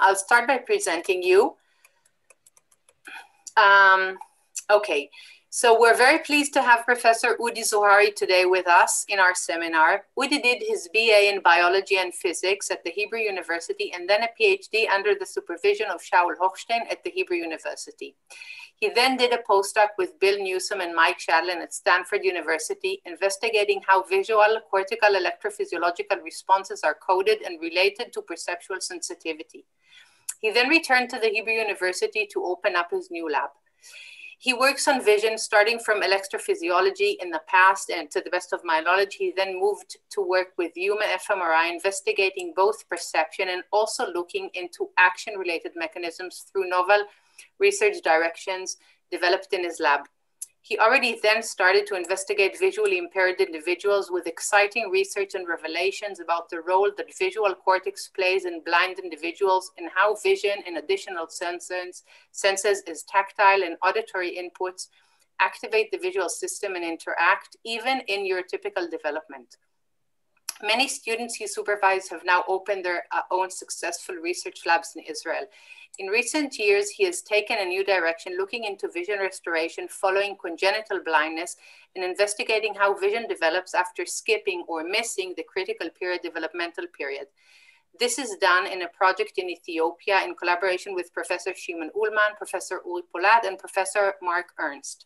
I'll start by presenting you. Um, okay, so we're very pleased to have Professor Udi Zohary today with us in our seminar. Udi did his BA in biology and physics at the Hebrew University and then a PhD under the supervision of Shaul Hochstein at the Hebrew University. He then did a postdoc with Bill Newsome and Mike Shadlen at Stanford University, investigating how visual cortical electrophysiological responses are coded and related to perceptual sensitivity. He then returned to the Hebrew University to open up his new lab. He works on vision starting from electrophysiology in the past, and to the best of my knowledge, he then moved to work with human fMRI, investigating both perception and also looking into action related mechanisms through novel research directions developed in his lab. He already then started to investigate visually impaired individuals with exciting research and revelations about the role that visual cortex plays in blind individuals and how vision and additional senses, senses as tactile and auditory inputs activate the visual system and interact even in your typical development. Many students he supervised have now opened their uh, own successful research labs in Israel. In recent years, he has taken a new direction, looking into vision restoration following congenital blindness and investigating how vision develops after skipping or missing the critical period developmental period. This is done in a project in Ethiopia in collaboration with Professor Shimon Ullman, Professor Uri Polat, and Professor Mark Ernst.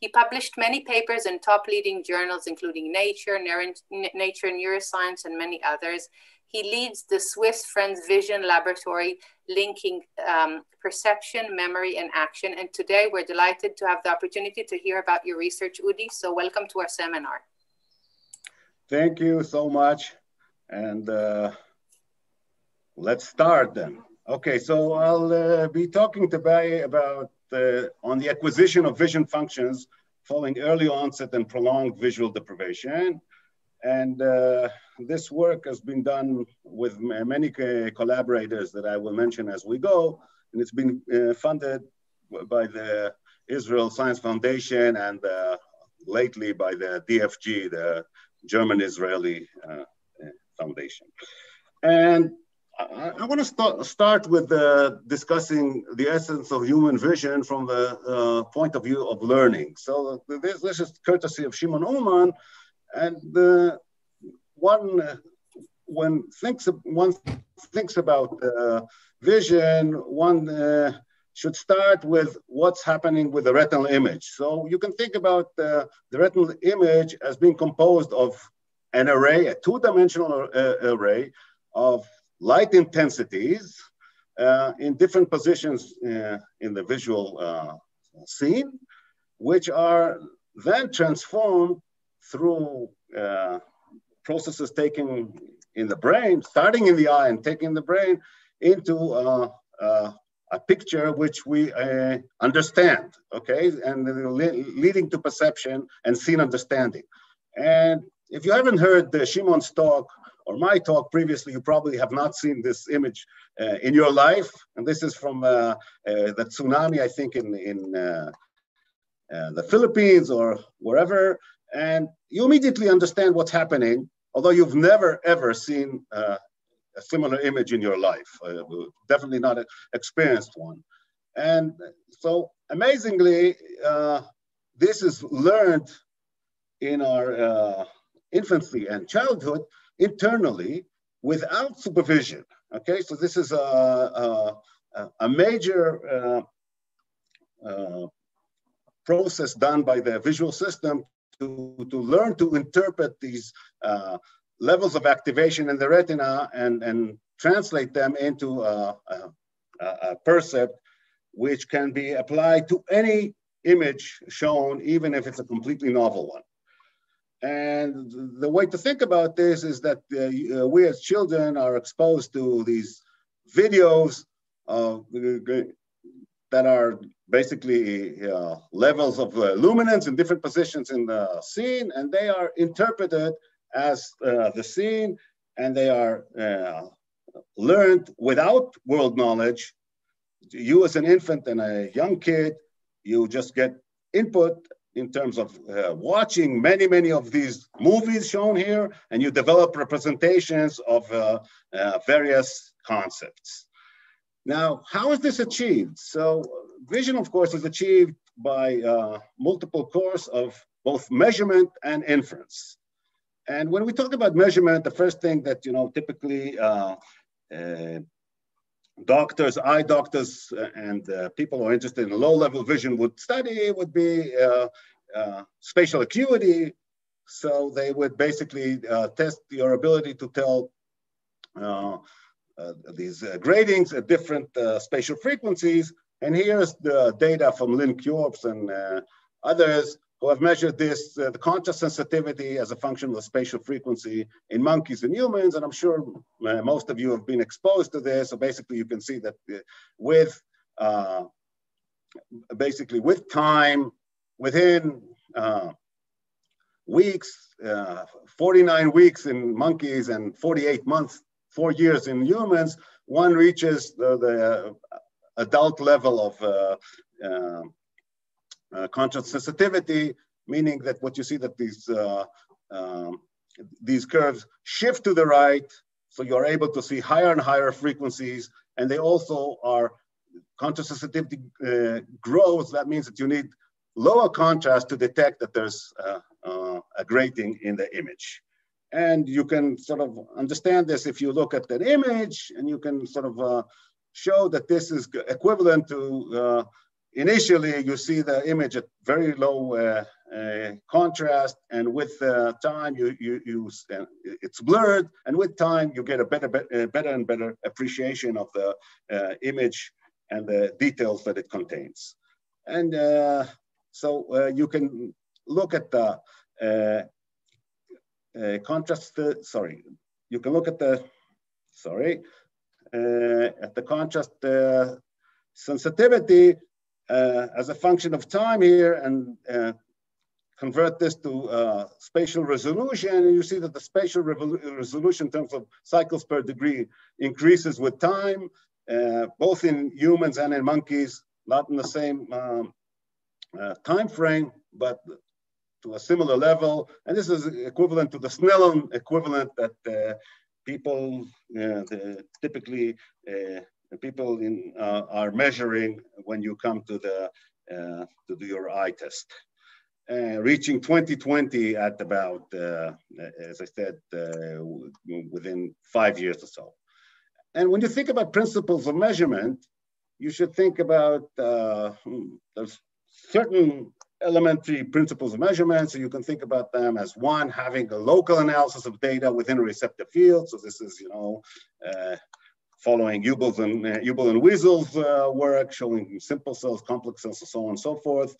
He published many papers in top leading journals, including Nature, Nature Neuroscience, and many others. He leads the Swiss Friends Vision Laboratory, linking um, perception, memory, and action. And today we're delighted to have the opportunity to hear about your research, Udi. So welcome to our seminar. Thank you so much. And uh, let's start then. Okay, so I'll uh, be talking today about uh, on the acquisition of vision functions following early onset and prolonged visual deprivation. And uh, this work has been done with many collaborators that I will mention as we go. And it's been uh, funded by the Israel Science Foundation and uh, lately by the DFG, the German Israeli uh, Foundation. And I, I want to start, start with uh, discussing the essence of human vision from the uh, point of view of learning. So this, this is courtesy of Shimon Ullman, and uh, one when thinks one thinks about uh, vision, one uh, should start with what's happening with the retinal image. So you can think about uh, the retinal image as being composed of an array, a two-dimensional uh, array of light intensities uh, in different positions uh, in the visual scene, which are then transformed through uh, processes taking in the brain, starting in the eye and taking the brain into uh, uh, a picture which we uh, understand, okay, and leading to perception and scene understanding. And if you haven't heard the Shimon's talk or my talk previously, you probably have not seen this image uh, in your life. And this is from uh, uh, the tsunami, I think, in, in the Philippines or wherever and you immediately understand what's happening, although you've never ever seen uh, a similar image in your life, uh, definitely not an experienced one. And so amazingly, uh, this is learned in our uh, infancy and childhood internally without supervision. Okay, so this is a, a, a major uh, uh, process done by the visual system to, to learn to interpret these uh, levels of activation in the retina and, and translate them into a, a, a percept which can be applied to any image shown, even if it's a completely novel one. And the way to think about this is that uh, we as children are exposed to these videos uh, that are basically uh, levels of uh, luminance in different positions in the scene, and they are interpreted as uh, the scene, and they are uh, learned without world knowledge. You, as an infant and a young kid, you just get input in terms of uh, watching many, many of these movies shown here, and you develop representations of uh, various concepts. Now, how is this achieved? So vision, of course, is achieved by uh, multiple course of both measurement and inference. And when we talk about measurement, the first thing that, you know, typically uh, uh, doctors, eye doctors, uh, and uh, people who are interested in low-level vision would study would be uh, spatial acuity. So they would basically test your ability to tell these gratings at different spatial frequencies. And here's the data from Lynne Kiorpes and others who have measured this, uh, the contrast sensitivity as a function of the spatial frequency in monkeys and humans. And I'm sure uh, most of you have been exposed to this. So basically you can see that uh, with, uh, basically with time, within uh, weeks, uh, 49 weeks in monkeys and 48 months, four years in humans, one reaches the, the adult level of uh, contrast sensitivity, meaning that what you see that these, uh, um, these curves shift to the right, so you're able to see higher and higher frequencies, and they also are contrast sensitivity uh, grows. That means that you need lower contrast to detect that there's uh, uh, a grating in the image. And you can sort of understand this if you look at that image and you can sort of uh, show that this is equivalent to initially you see the image at very low uh, uh, contrast and with uh, time you, you, you uh, it's blurred and with time you get a better, better, better and better appreciation of the uh, image and the details that it contains. And uh, so you can look at the contrast, sorry, you can look at the, sorry, at the contrast sensitivity uh, as a function of time here and uh, convert this to uh, spatial resolution, and you see that the spatial resolution in terms of cycles per degree increases with time, uh, both in humans and in monkeys, not in the same um, uh, time frame, but to a similar level. And this is equivalent to the Snellen equivalent that uh, people typically the people in, uh, are measuring when you come to the uh, to do your eye test. Uh, reaching 2020 at about, uh, as I said, uh, within five years or so. And when you think about principles of measurement, you should think about uh, hmm, there's certain elementary principles of measurement. So you can think about them as one, having a local analysis of data within a receptive field. So this is, you know, following Hubel's and uh, Hubel and Wiesel's uh, work, showing simple cells, complex cells, and so on and so forth,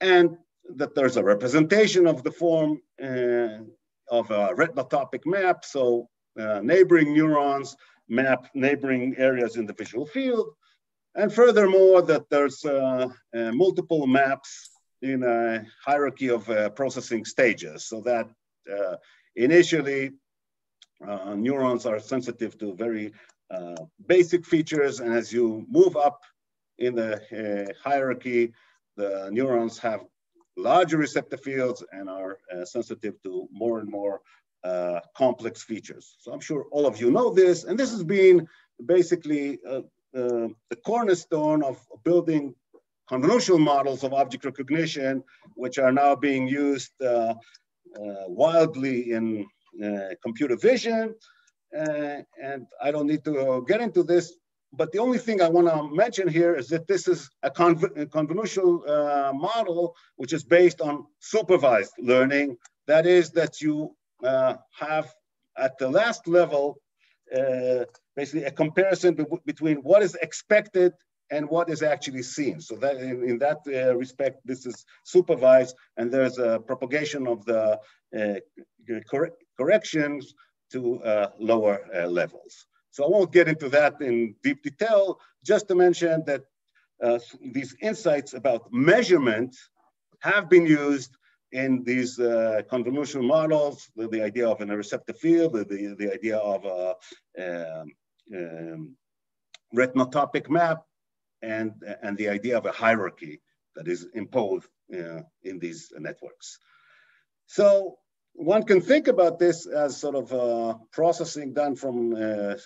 and that there's a representation of the form uh, of a retinotopic map. So uh, neighboring neurons map neighboring areas in the visual field, and furthermore that there's uh, uh, multiple maps in a hierarchy of processing stages, so that initially uh, neurons are sensitive to very uh, basic features. And as you move up in the uh, hierarchy, the neurons have larger receptor fields and are uh, sensitive to more and more uh, complex features. So I'm sure all of you know this, and this has been basically uh, the cornerstone of building convolutional models of object recognition, which are now being used wildly in computer vision, uh, and I don't need to get into this, but the only thing I want to mention here is that this is a, conv a convolutional uh, model which is based on supervised learning. That is that you uh, have at the last level uh, basically a comparison be between what is expected and what is actually seen. So that in, in that uh, respect, this is supervised and there's a propagation of the uh, cor corrections to uh, lower uh, levels. So I won't get into that in deep detail, just to mention that uh, these insights about measurement have been used in these uh, convolutional models, the, the, idea of an receptor field, the, the, the idea of a um, um, retinotopic map, and, and the idea of a hierarchy that is imposed uh, in these networks. So one can think about this as sort of uh, processing done from uh,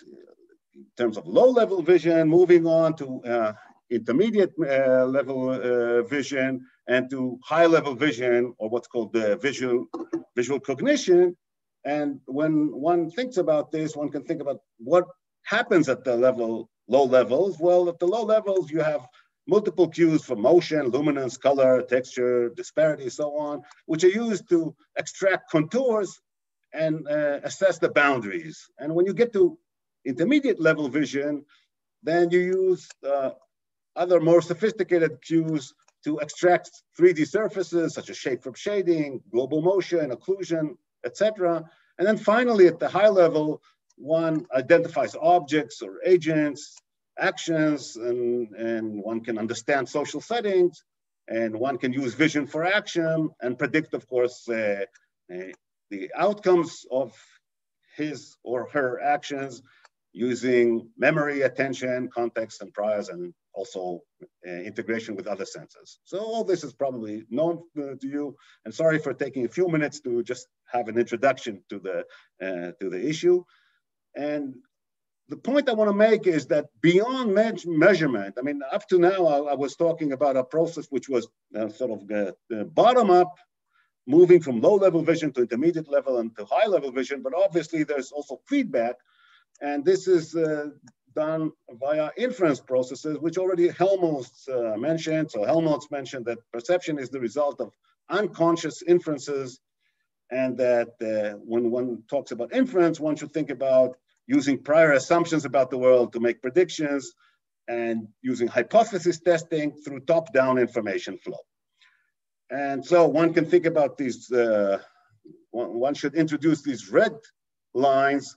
in terms of low level vision, moving on to uh, intermediate uh, level uh, vision and to high level vision or what's called the visual, visual cognition. And when one thinks about this, one can think about what happens at the level, low levels. Well, at the low levels, you have multiple cues for motion, luminance, color, texture, disparity, so on, which are used to extract contours and uh, assess the boundaries. And when you get to intermediate level vision, then you use uh, other more sophisticated cues to extract 3D surfaces such as shape from shading, global motion, occlusion, etc. And then finally, at the high level, one identifies objects or agents, actions, and, and one can understand social settings, and one can use vision for action and predict, of course, uh, uh, the outcomes of his or her actions using memory, attention, context, and priors, and also uh, integration with other senses. So all this is probably known uh, to you. And sorry for taking a few minutes to just have an introduction to the uh, to the issue. And the point I want to make is that beyond me measurement, I mean, up to now, I, I, was talking about a process which was uh, sort of uh, bottom up, moving from low level vision to intermediate level and to high level vision. But obviously, there's also feedback and this is uh, done via inference processes, which already Helmholtz uh, mentioned. So Helmholtz mentioned that perception is the result of unconscious inferences and that uh, when one talks about inference, one should think about using prior assumptions about the world to make predictions and using hypothesis testing through top-down information flow. And so one can think about these, uh, one, should introduce these red lines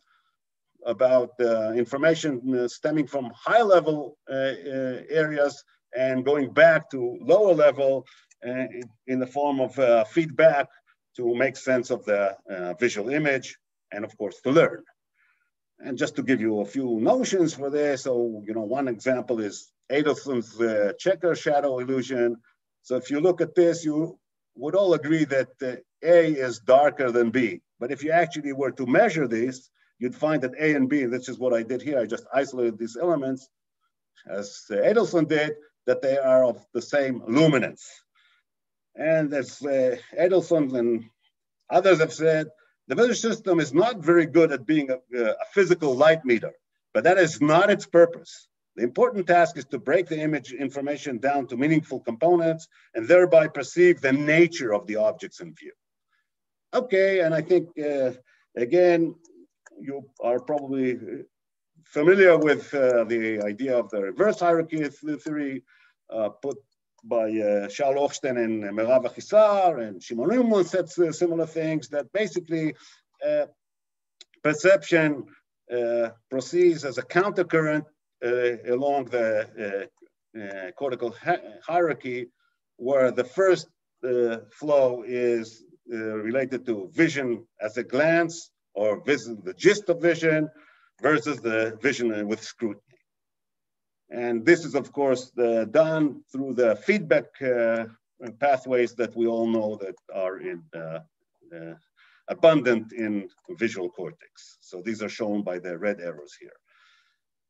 about uh, information uh, stemming from high level uh, uh, areas and going back to lower level uh, in the form of feedback to make sense of the visual image and of course to learn. And just to give you a few notions for this, so you know, one example is Adelson's uh, checker shadow illusion. So if you look at this, you would all agree that uh, A is darker than B. But if you actually were to measure this, you'd find that A and B, and this is what I did here, I just isolated these elements, as Adelson did, that they are of the same luminance. And as uh, Adelson and others have said, the visual system is not very good at being a, a physical light meter, but that is not its purpose. The important task is to break the image information down to meaningful components and thereby perceive the nature of the objects in view. Okay, and I think, uh, again, you are probably familiar with uh, the idea of the reverse hierarchy theory uh, put by uh, Shaul Hochstein and Merav Ahissar, and Shimon Ullman said similar things that basically uh, perception uh, proceeds as a countercurrent uh, along the cortical hierarchy, where the first flow is related to vision as a glance, or vision, the gist of vision versus the vision with scrutiny. And this is, of course, the, done through the feedback uh, pathways that we all know that are in, uh, uh, abundant in visual cortex. So these are shown by the red arrows here.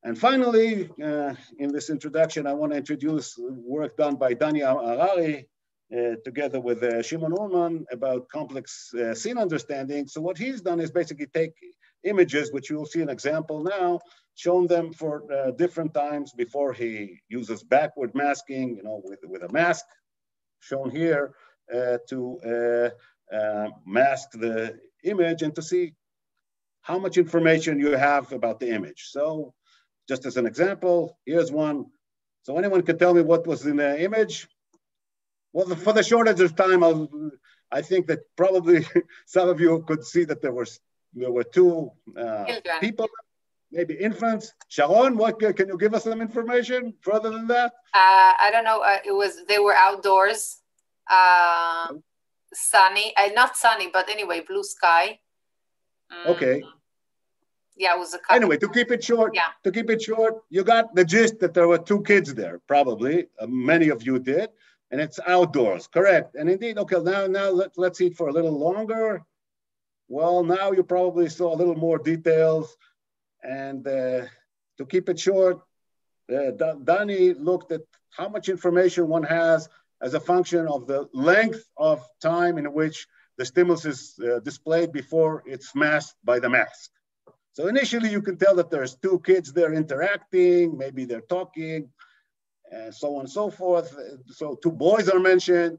And finally, uh, in this introduction, I want to introduce work done by Dani Harari uh, together with uh, Shimon Ullman about complex scene understanding. So what he's done is basically take images, which you'll see an example now, shown them for uh, different times before he uses backward masking, you know, with, with a mask shown here uh, to uh, mask the image and to see how much information you have about the image. So just as an example, here's one. So anyone can tell me what was in the image? Well, for the shortage of time, I'll, i think that probably some of you could see that there were there were two uh, people, maybe infants. Sharon, what can you give us some information further than that? Uh, I don't know. Uh, it was they were outdoors, uh, sunny, uh, not sunny, but anyway, blue sky. Mm. Okay. Yeah, it was a. Couple. Anyway, to keep it short, yeah. To keep it short, you got the gist that there were two kids there. Probably uh, many of you did and it's outdoors, correct. And indeed, okay, now, now let, let's eat for a little longer. Well, now you probably saw a little more details and uh, to keep it short, uh, Danny looked at how much information one has as a function of the length of time in which the stimulus is uh, displayed before it's masked by the mask. So initially you can tell that there's two kids there interacting, maybe they're talking, and so on and so forth. So two boys are mentioned,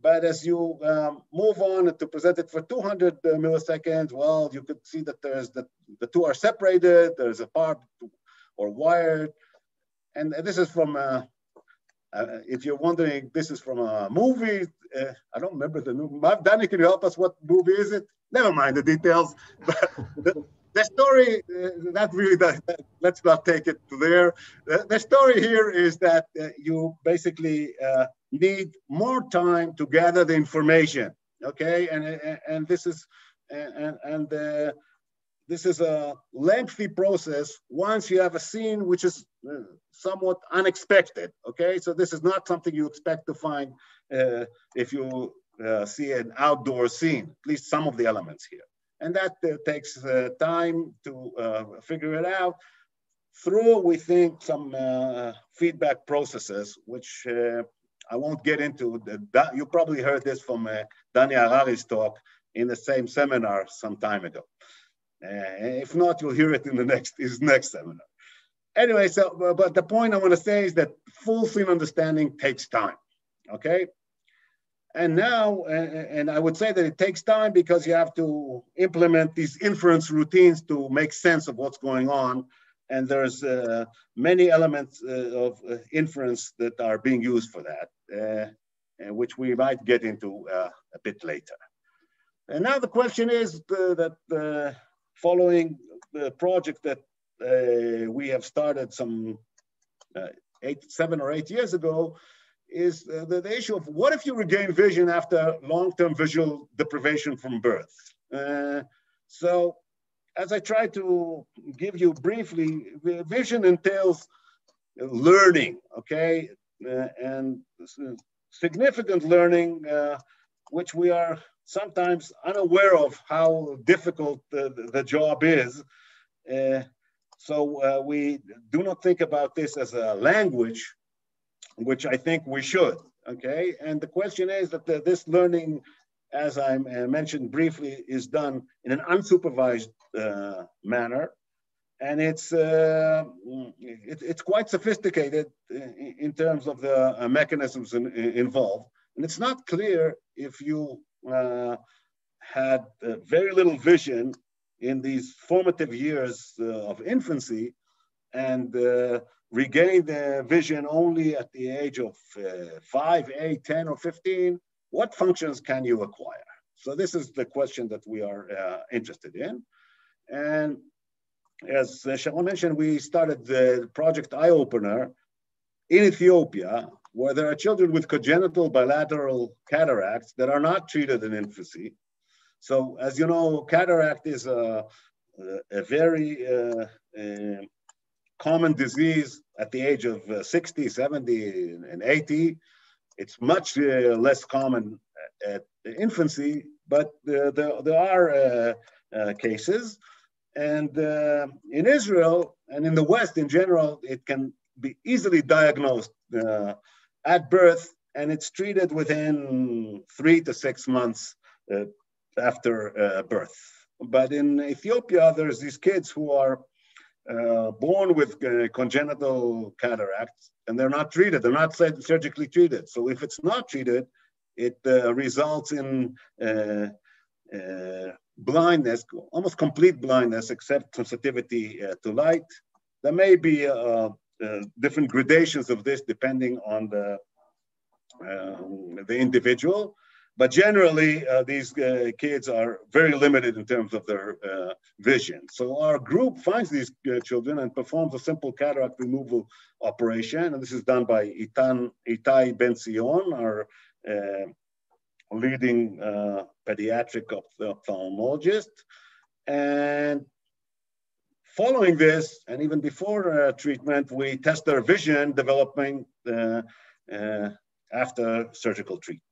but as you um, move on to present it for 200 uh, milliseconds, well, you could see that there's the, the two are separated, there's a part or wired, and this is from, uh, uh, if you're wondering, this is from a movie. Uh, I don't remember the movie. Danny, can you help us? What movie is it? Never mind the details. But the, the story, uh, not really, that, let's not take it to there. The, the story here is that uh, you basically uh, need more time to gather the information. Okay, and and, and this is and and uh, this is a lengthy process once you have a scene which is uh, somewhat unexpected. Okay, so this is not something you expect to find uh, if you uh, see an outdoor scene, at least some of the elements here. And that uh, takes uh, time to uh, figure it out through, we think, some feedback processes, which I won't get into. that. you probably heard this from Dani Harari's talk in the same seminar some time ago. Uh, if not, you'll hear it in the next his next seminar. Anyway, so but the point I want to say is that full scene understanding takes time. Okay. And now, and I would say that it takes time because you have to implement these inference routines to make sense of what's going on. And there's uh, many elements uh, of uh, inference that are being used for that, uh, which we might get into uh, a bit later. And now the question is that following the project that uh, we have started some uh, eight, seven or eight years ago, is uh, the, the, issue of what if you regain vision after long-term visual deprivation from birth? Uh, so as I try to give you briefly, vision entails learning, okay? Uh, and significant learning, uh, which we are sometimes unaware of how difficult the, the job is. Uh, so we do not think about this as a language, which I think we should, okay? And the question is that the, this learning, as I mentioned briefly, is done in an unsupervised uh, manner. And it's, uh, it, it's quite sophisticated in, terms of the uh, mechanisms in, involved. And it's not clear if you uh, had uh, very little vision in these formative years uh, of infancy and uh, regained the vision only at the age of uh, 5, 8, 10, or 15, what functions can you acquire? So this is the question that we are interested in. And as Sharon mentioned, we started the project Eye Opener in Ethiopia where there are children with congenital bilateral cataracts that are not treated in infancy. So as you know, cataract is a, a very uh, uh, common disease at the age of uh, 60, 70, and 80. It's much uh, less common at, infancy, but there, there are uh, uh, cases. And in Israel and in the West in general, it can be easily diagnosed at birth, and it's treated within three to six months uh, after uh, birth. But in Ethiopia, there's these kids who are uh, born with uh, congenital cataracts, and they're not treated. They're not surgically treated. So if it's not treated, it uh, results in uh, blindness, almost complete blindness, except sensitivity to light. There may be uh, different gradations of this depending on the, uh, the individual. But generally, uh, these uh, kids are very limited in terms of their uh, vision. So our group finds these uh, children and performs a simple cataract removal operation. And this is done by Itan, Itai Ben Zion, our leading pediatric ophthalmologist. And Following this, and even before uh, treatment, we test their vision developing uh, uh, after surgical treatment.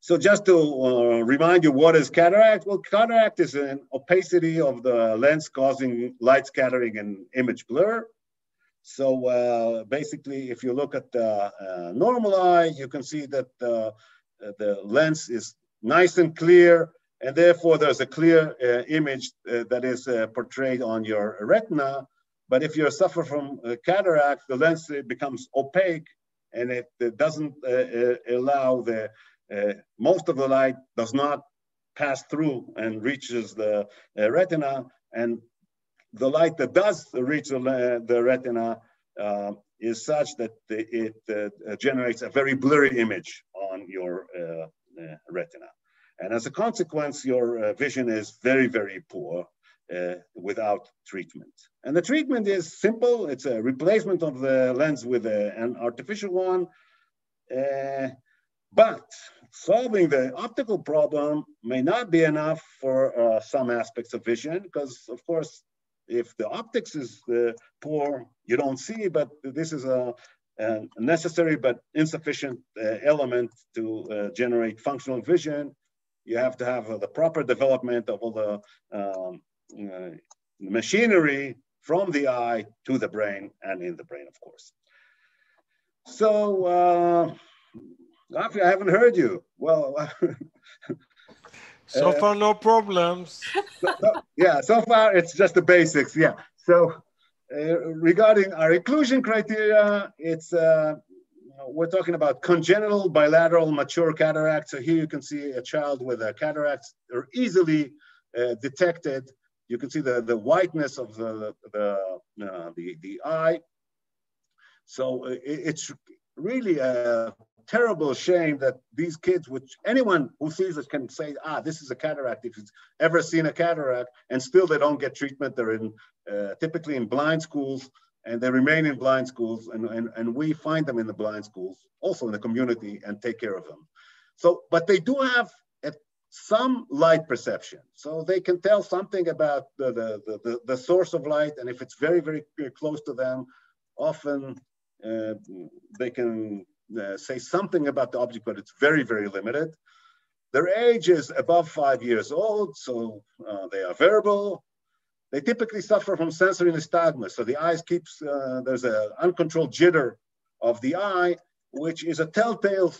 So just to uh, remind you, what is cataract? Well, cataract is an opacity of the lens causing light scattering and image blur. So uh, basically, if you look at the uh, normal eye, you can see that uh, the lens is nice and clear, and therefore there's a clear uh, image uh, that is portrayed on your retina. But if you suffer from cataract, the lens becomes opaque, and it, it doesn't allow the uh, most of the light does not pass through and reaches the uh, retina, and the light that does reach the, the retina uh, is such that it uh, generates a very blurry image on your uh, uh, retina. And as a consequence, your vision is very, very poor without treatment. And the treatment is simple. It's a replacement of the lens with a, an artificial one. But solving the optical problem may not be enough for uh, some aspects of vision, because of course, if the optics is uh, poor, you don't see, but this is a, a necessary but insufficient uh, element to uh, generate functional vision. You have to have uh, the proper development of all the um, uh, machinery from the eye to the brain and in the brain, of course. So, Rafi, I haven't heard you. Well, so uh, far, no problems. So, so, yeah, so far it's just the basics. Yeah. So uh, regarding our inclusion criteria, it's uh, we're talking about congenital bilateral mature cataract. So here you can see a child with a cataract are easily uh, detected. You can see the, the whiteness of the the, uh, the, the eye. So uh, it, it's really a terrible shame that these kids, which anyone who sees this can say, ah, this is a cataract, if you've ever seen a cataract, and still they don't get treatment. They're in uh, typically in blind schools, and they remain in blind schools, and, and, and we find them in the blind schools, also in the community, and take care of them. So, but they do have some light perception. So they can tell something about the, the, the, the, source of light, and if it's very, very close to them, often uh, they can uh, say something about the object, but it's very, very limited. Their age is above five years old, so uh, they are verbal. They typically suffer from sensory nystagmus. So the eyes keeps, uh, there's an uncontrolled jitter of the eye, which is a telltale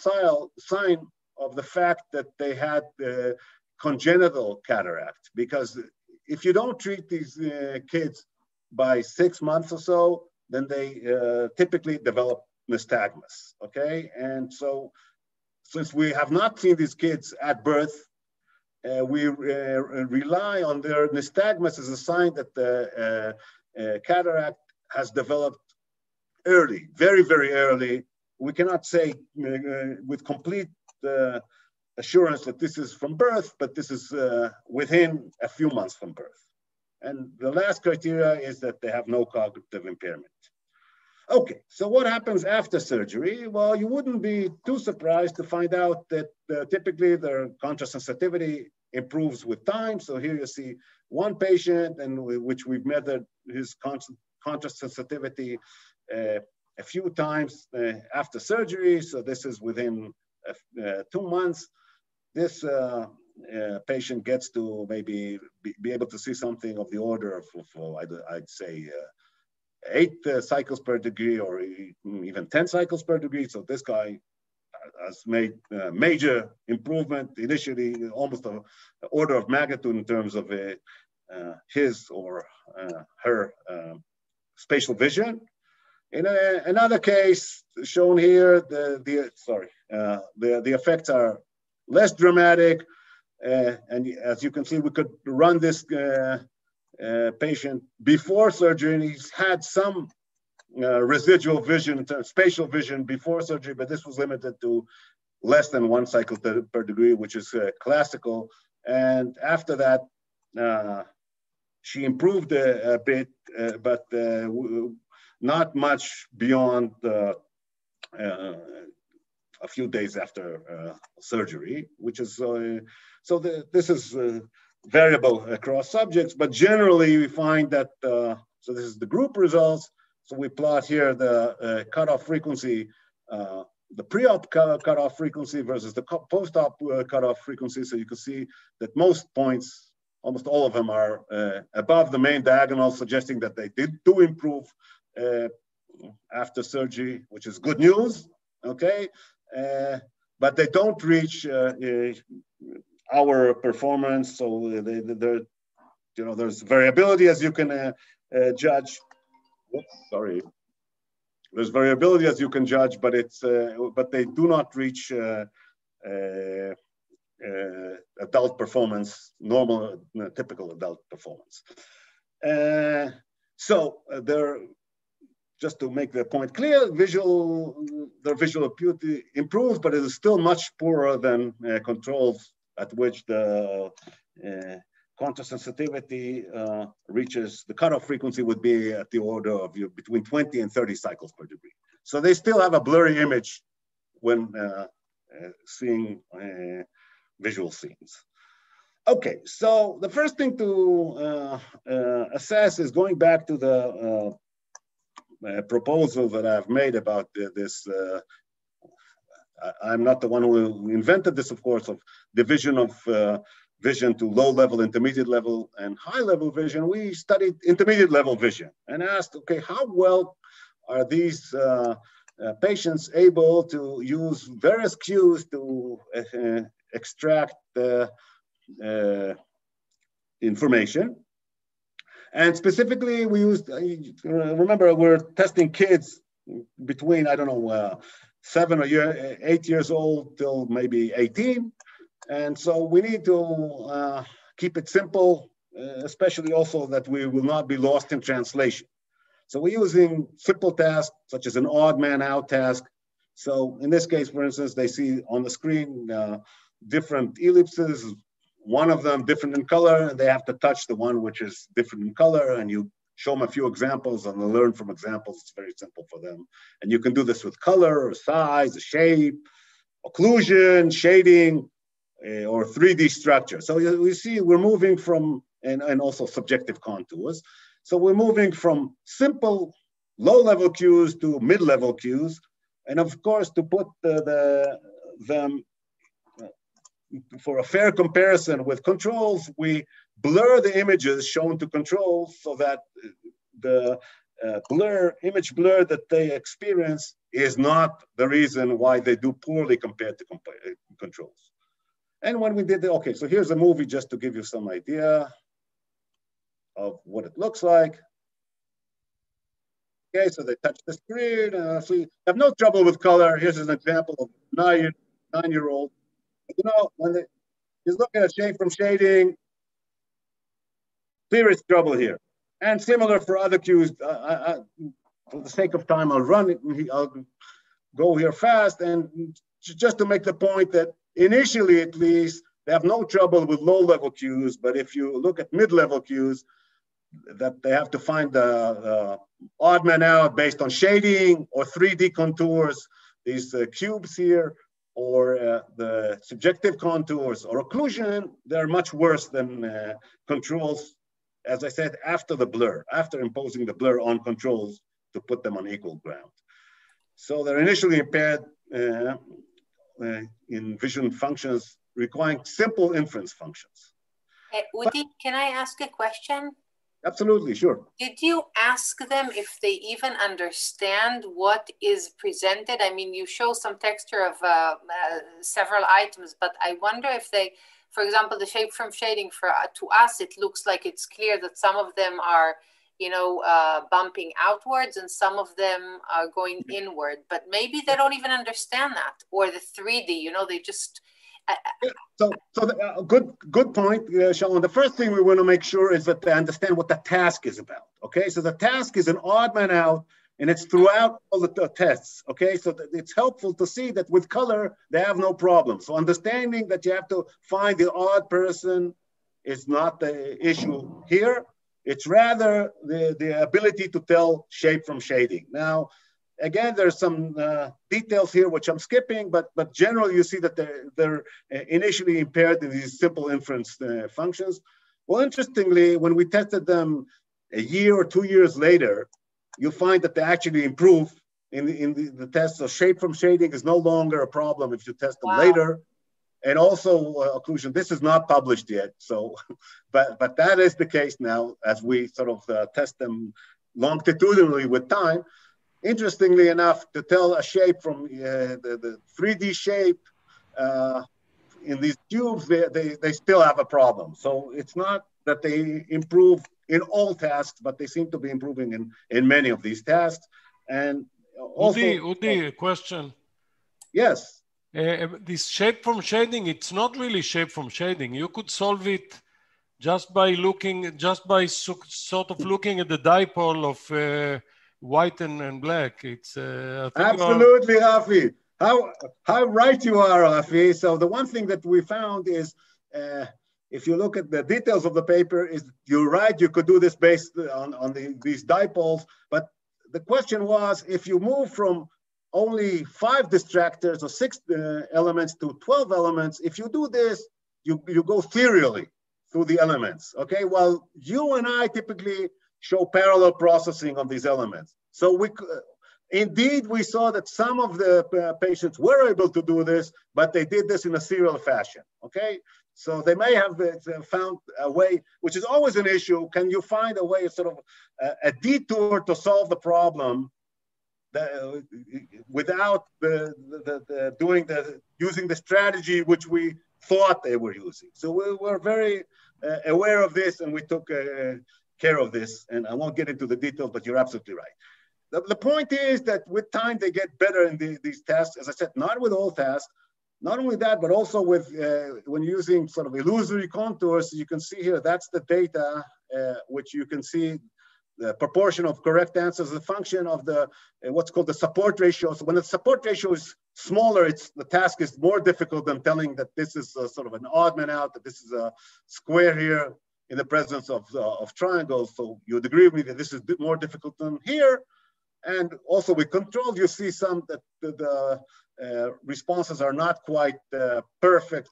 sign of the fact that they had uh, congenital cataract. Because if you don't treat these uh, kids by six months or so, then they uh, typically develop nystagmus, okay? And so since we have not seen these kids at birth, uh, we uh, rely on their nystagmus as a sign that the uh, uh cataract has developed early, very, very early. We cannot say uh, uh, with complete assurance that this is from birth, but this is within a few months from birth. And the last criteria is that they have no cognitive impairment. Okay, so what happens after surgery? Well, you wouldn't be too surprised to find out that uh, typically their contrast sensitivity improves with time. So here you see one patient and which we've measured his contrast sensitivity uh, a few times uh, after surgery. So this is within uh, two months. This uh, uh, patient gets to maybe be, be, able to see something of the order of, of I'd, I'd, say, eight uh, cycles per degree or even 10 cycles per degree. So this guy has made uh, major improvement initially, almost an order of magnitude in terms of uh, uh his or uh, her um, spatial vision. In a, another case shown here, the, the sorry, uh, the, the effects are less dramatic. and as you can see, we could run this uh, patient before surgery, and he's had some uh, residual vision, spatial vision before surgery, but this was limited to less than one cycle per degree, which is uh, classical. And after that, uh, she improved a, a bit, uh, but not much beyond a few days after surgery, which is so. The, this is variable across subjects, but generally we find that, uh, so this is the group results. So we plot here the uh, cutoff frequency uh, the pre-op cutoff frequency versus the post-op uh, cutoff frequency. So you can see that most points, almost all of them are uh, above the main diagonal, suggesting that they did do improve uh, after surgery, which is good news, okay? Uh, but they don't reach our performance. So they, they, you know, there's variability as you can judge. Oops, sorry there's variability as you can judge, but it's uh, but they do not reach uh, uh, uh adult performance, normal, typical adult performance. Uh, so uh, they're just to make the point clear, visual their visual acuity improves, but it is still much poorer than controls at which the contrast sensitivity uh, reaches, the cutoff frequency would be at the order of you between 20 and 30 cycles per degree. So they still have a blurry image when uh, uh, seeing uh, visual scenes. Okay, so the first thing to uh, uh, assess is going back to the proposal that I've made about this I'm not the one who invented this, of course, of division of uh, vision to low level, intermediate level, and high level vision, we studied intermediate level vision and asked, okay, how well are these uh, uh, patients able to use various cues to uh, extract the uh, information? And specifically, we used, uh, remember, we're testing kids between, I don't know, uh, seven or year, eight years old till maybe 18. And so we need to uh, keep it simple, uh, especially also that we will not be lost in translation. So we're using simple tasks such as an odd man out task. So in this case, for instance, they see on the screen uh, different ellipses, one of them different in color, and they have to touch the one which is different in color, and you show them a few examples and learn from examples. It's very simple for them. And you can do this with color, or size, or shape, occlusion, shading, uh, or 3D structure. So we see we're moving from, and, and also subjective contours. So we're moving from simple low-level cues to mid-level cues. And of course, to put the, the, them uh, for a fair comparison with controls, we blur the images shown to controls so that the uh, blur, image blur that they experience is not the reason why they do poorly compared to comp uh, controls. And when we did the, okay, so here's a movie just to give you some idea of what it looks like. Okay, so they touch the screen. Uh, so you have no trouble with color. Here's an example of nine, nine-year-old. You know, when they, he's looking at shape from shading, serious trouble here. And similar for other cues. I, I, for the sake of time, I'll run. it. I'll go here fast, and just to make the point that initially at least, they have no trouble with low-level cues, but if you look at mid-level cues, that they have to find the odd man out based on shading or 3D contours, these uh, cubes here, or uh, the subjective contours or occlusion, they're much worse than uh, controls, as I said, after the blur, after imposing the blur on controls to put them on equal ground. So they're initially impaired uh, uh, in vision functions requiring simple inference functions. Hey, Udi, can I ask a question? Absolutely, sure. Did you ask them if they even understand what is presented? I mean, you show some texture of uh, uh, several items, but I wonder if they, for example, the shape from shading for uh, to us, it looks like it's clear that some of them are you know, uh, bumping outwards and some of them are going mm-hmm. inward, but maybe they don't even understand that or the 3D, you know, they just. Uh, so, so the, uh, good, good point, uh, Shalom. The first thing we want to make sure is that they understand what the task is about. Okay, so the task is an odd man out, and it's throughout all the, tests. Okay, so it's helpful to see that with color they have no problem. So understanding that you have to find the odd person is not the issue here it's rather the, the ability to tell shape from shading. Now, again, there's some uh, details here which I'm skipping, but but generally you see that they're, they're initially impaired in these simple inference uh, functions. Well, interestingly, when we tested them a year or two years later, you find that they actually improve in the, in the, the test. So shape from shading is no longer a problem if you test them wow. later. And also uh, occlusion, this is not published yet. So, but, but that is the case now as we sort of uh, test them longitudinally with time. Interestingly enough, to tell a shape from uh, the, the 3D shape uh, in these tubes, they, they, they still have a problem. So it's not that they improve in all tasks, but they seem to be improving in, in many of these tasks. And also, Udi, Udi, a question. Yes. Uh, this shape from shading, it's not really shape from shading. You could solve it just by looking, just by so, sort of looking at the dipole of uh, white and, and black. It's uh, absolutely, Rafi. How how right you are, Rafi. So the one thing that we found is uh, if you look at the details of the paper, is you're right, you could do this based on, on the, these dipoles, but the question was, if you move from only five distractors or six uh, elements to 12 elements, if you do this, you, you go serially through the elements, okay? Well, you and I typically show parallel processing of these elements. So we, indeed, we saw that some of the uh, patients were able to do this, but they did this in a serial fashion, okay? So they may have uh, found a way, which is always an issue. Can you find a way, sort of a, a detour to solve the problem that, uh, without the, the, the, doing the using the strategy which we thought they were using? So we were very uh, aware of this, and we took uh, care of this. And I won't get into the details, but you're absolutely right. The, the point is that with time they get better in the, these tasks. As I said, not with all tasks not only that, but also with uh, when using sort of illusory contours, you can see here, that's the data, uh, which you can see the proportion of correct answers as a function of the uh, what's called the support ratio. So when the support ratio is smaller, it's the task is more difficult than telling that this is sort of an odd man out, that this is a square here in the presence of, uh, of triangles. So you would agree with me that this is a more difficult than here. And also with control, you see some that the, the uh, responses are not quite uh, perfect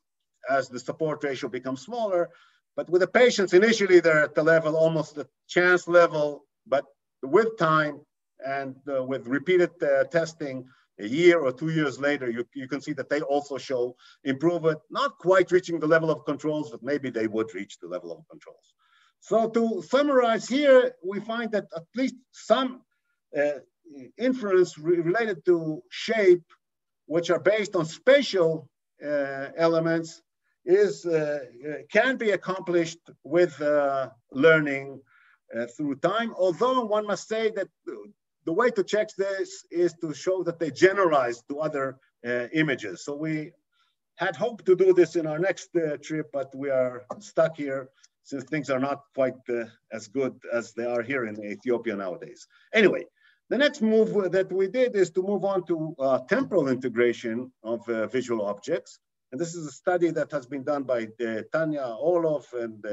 as the support ratio becomes smaller. But with the patients, initially they're at the level, almost the chance level, but with time and uh, with repeated uh, testing, a year or two years later, you, you can see that they also show improvement, not quite reaching the level of controls, but maybe they would reach the level of controls. So to summarize here, we find that at least some uh, inference re related to shape which are based on spatial uh, elements, is uh, can be accomplished with uh, learning uh, through time. Although one must say that the way to check this is to show that they generalize to other uh, images. So we had hoped to do this in our next uh, trip, but we are stuck here since things are not quite as good as they are here in Ethiopia nowadays. Anyway, the next move that we did is to move on to uh, temporal integration of uh, visual objects. And this is a study that has been done by uh, Tanya Orlov and uh,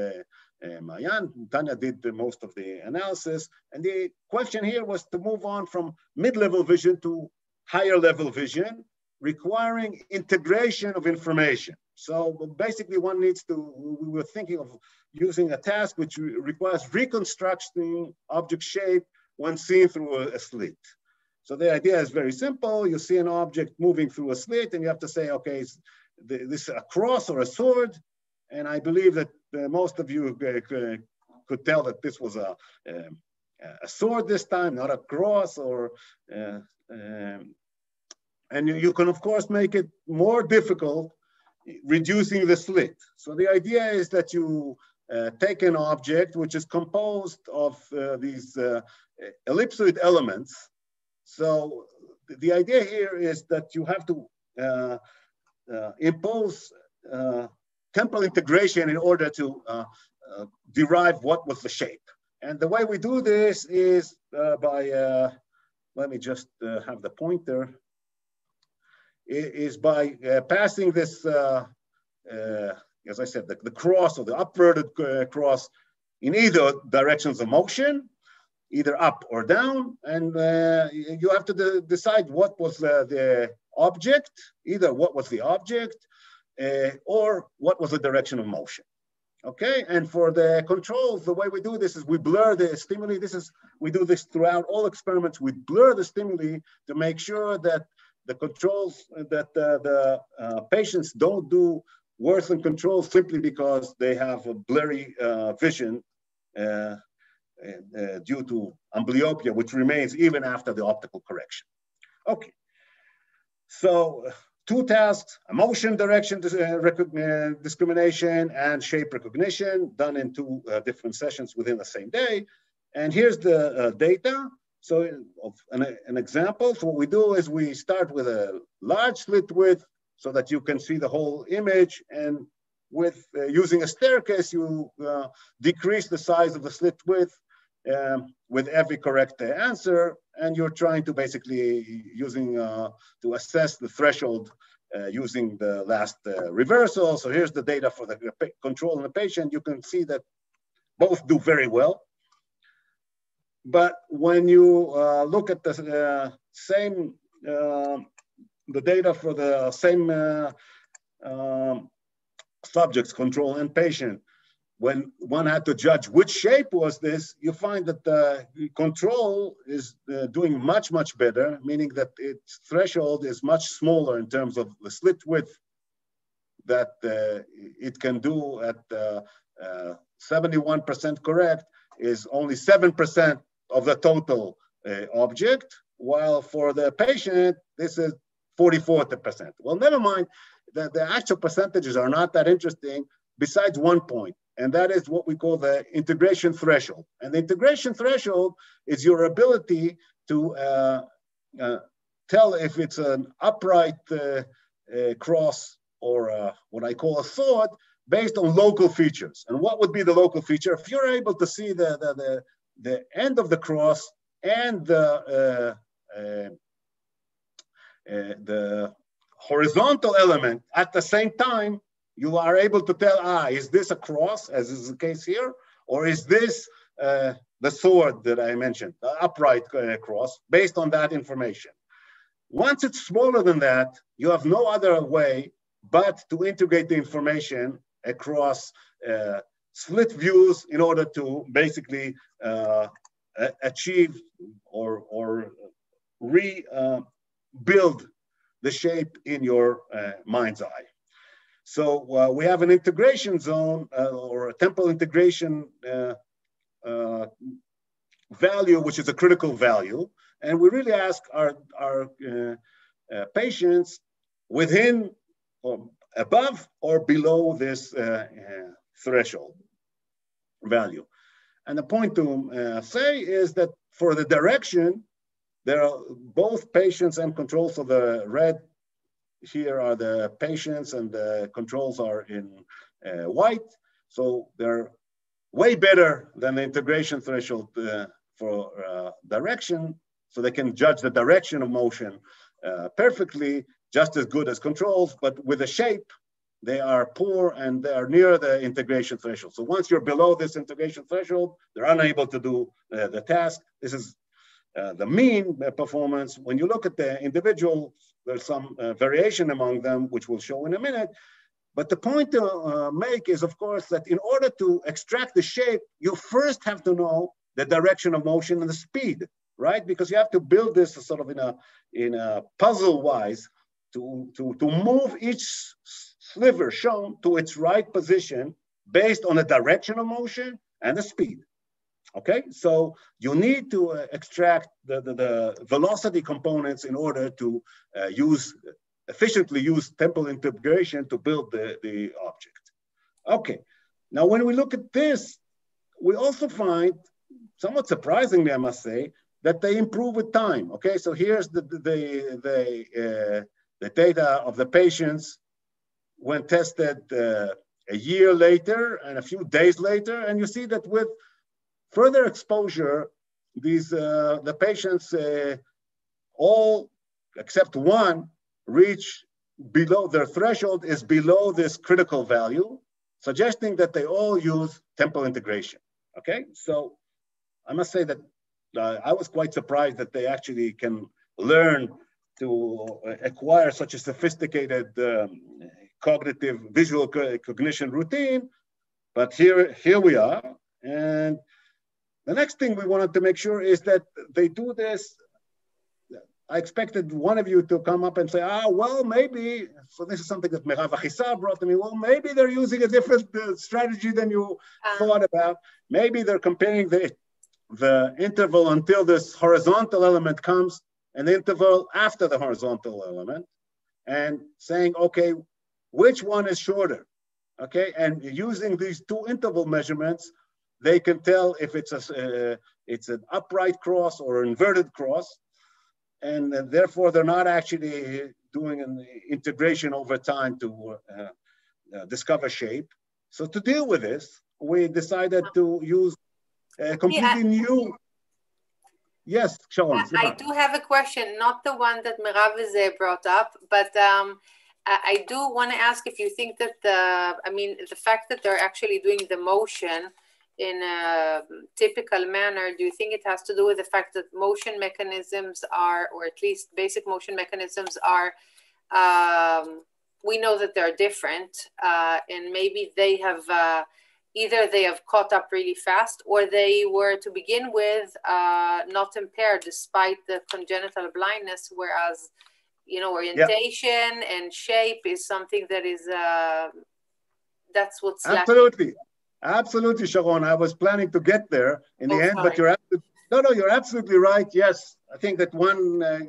uh, Mayan. Tanya did most of the analysis. And the question here was to move on from mid-level vision to higher level vision, requiring integration of information. So basically one needs to, we were thinking of using a task which requires reconstructing object shape when seen through a, a slit. So the idea is very simple. You see an object moving through a slit and you have to say, okay, is this a cross or a sword? And I believe that uh, most of you uh, could tell that this was a, um, a sword this time, not a cross or, uh, um, and you, you, can of course make it more difficult reducing the slit. So the idea is that you uh, take an object which is composed of uh, these uh, ellipsoid elements. So the idea here is that you have to uh, uh, impose uh, temporal integration in order to uh, uh, derive what was the shape. And the way we do this is uh, by, let me just have the pointer, is by passing this, as I said, the, the cross or the upverted cross in either directions of motion either up or down, and uh, you have to de decide what was the, the, object, either what was the object uh, or what was the direction of motion. Okay, and for the controls, the way we do this is we blur the stimuli. This is, we do this throughout all experiments. We blur the stimuli to make sure that the controls, that the uh, patients don't do worse than controls simply because they have a blurry uh, vision uh, due to amblyopia, which remains even after the optical correction. Okay, so two tasks, motion direction uh, discrimination and shape recognition done in two uh, different sessions within the same day. And here's the uh, data. So an, an, example, so what we do is we start with a large slit width so that you can see the whole image and with uh, using a staircase, you uh, decrease the size of the slit width um, with every correct answer, and you're trying to basically using uh, to assess the threshold uh, using the last uh, reversal. So here's the data for the control and the patient. You can see that both do very well. But when you uh, look at the uh, same, uh, the data for the same um, subjects, control and patient, when one had to judge which shape was this, you find that the control is uh, doing much, much better, meaning that its threshold is much smaller in terms of the slit width that uh, it can do at 71% uh, correct is only 7% of the total uh, object, while for the patient, this is 44%. Well, never mind, the, the actual percentages are not that interesting besides one point and that is what we call the integration threshold. And the integration threshold is your ability to uh, uh, tell if it's an upright uh, uh cross or uh, what I call a thought based on local features. And what would be the local feature? If you're able to see the, the, the, the end of the cross and the, uh, the horizontal element at the same time, you are able to tell, ah, is this a cross, as is the case here, or is this uh, the sword that I mentioned, the upright uh, cross, based on that information. Once it's smaller than that, you have no other way but to integrate the information across uh, slit views in order to basically uh, achieve or, or rebuild the shape in your uh, mind's eye. So uh, we have an integration zone uh, or a temporal integration uh, uh, value, which is a critical value. And we really ask our, our uh, uh, patients within or above or below this threshold value. And the point to say is that for the direction, there are both patients and controls of the red here are the patients and the controls are in uh, white. So they're way better than the integration threshold uh, for uh, direction. So they can judge the direction of motion uh, perfectly, just as good as controls, but with a shape, they are poor and they are near the integration threshold. So once you're below this integration threshold, they're unable to do uh, the task. This is uh, the mean performance. When you look at the individual there's some uh, variation among them, which we'll show in a minute. But the point to uh, make is, of course, that in order to extract the shape, you first have to know the direction of motion and the speed, right? Because you have to build this sort of in a in a puzzle-wise to, to, to move each sliver shown to its right position based on the direction of motion and the speed. Okay, so you need to uh, extract the, the, the, velocity components in order to uh, use efficiently use temporal integration to build the, the object. Okay, now when we look at this, we also find, somewhat surprisingly, I must say, that they improve with time. Okay, so here's the, the, the, uh, the data of the patients when tested uh, a year later and a few days later, and you see that with further exposure, these uh, the patients uh, all except one reach below their threshold is below this critical value, suggesting that they all use temporal integration. Okay, so I must say that uh, I was quite surprised that they actually can learn to acquire such a sophisticated um, cognitive visual cognition routine but here, here we are. And the next thing we wanted to make sure is that they do this. I expected one of you to come up and say, ah, well, maybe, so this is something that Merav Ahissar brought to me. Well, maybe they're using a different uh, strategy than you uh, thought about. Maybe they're comparing the, the interval until this horizontal element comes and the interval after the horizontal element and saying, okay, which one is shorter? Okay, and using these two interval measurements, they can tell if it's a uh, it's an upright cross or inverted cross, and uh, therefore they're not actually doing an integration over time to uh, uh discover shape. So to deal with this, we decided to use a completely yeah. new. Yes, Sharon. I, do have a question, not the one that Merav brought up, but um, I do want to ask if you think that the, I mean, the fact that they're actually doing the motion in a typical manner, do you think it has to do with the fact that motion mechanisms are, or at least basic motion mechanisms are, um, we know that they're different, uh, and maybe they have uh, either they have caught up really fast or they were to begin with uh, not impaired despite the congenital blindness, whereas you know orientation yeah. and shape is something that is uh, that's what's absolutely lacking. Absolutely sharon i was planning to get there in oh, the end sorry. but you're no no you're absolutely right yes i think that one uh,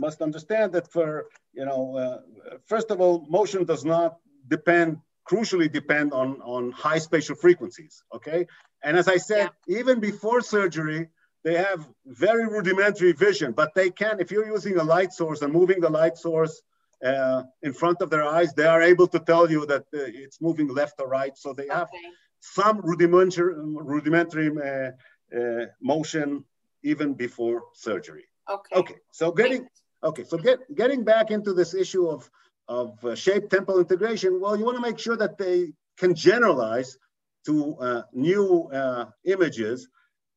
must understand that for you know uh, first of all motion does not depend crucially depend on on high spatial frequencies okay and as i said yeah. even before surgery they have very rudimentary vision, but they can, if you're using a light source and moving the light source uh, in front of their eyes, they are able to tell you that uh, it's moving left or right. So they have some rudimentary, rudimentary uh, uh motion even before surgery. Okay. Okay. So getting, okay. So get, getting back into this issue of, of uh, shape temporal integration, well, you want to make sure that they can generalize to uh, new images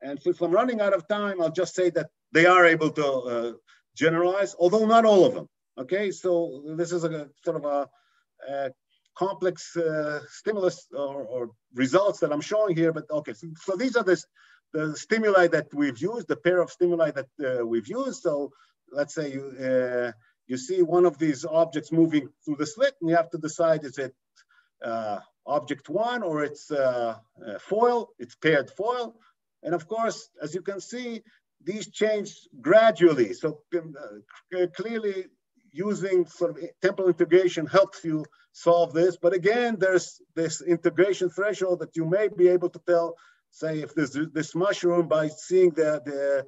and since I'm running out of time, I'll just say that they are able to uh, generalize, although not all of them. Okay, so this is a sort of a, a complex uh, stimulus or, or, results that I'm showing here. But okay, so, so these are the, the stimuli that we've used, the pair of stimuli that uh, we've used. So let's say you uh, you see one of these objects moving through the slit, and you have to decide is it uh, object one or it's uh, foil, it's paired foil, and of course, as you can see, these change gradually. So uh, clearly using sort of temporal integration helps you solve this. But again, there's this integration threshold that you may be able to tell, say, if there's this mushroom by seeing the, the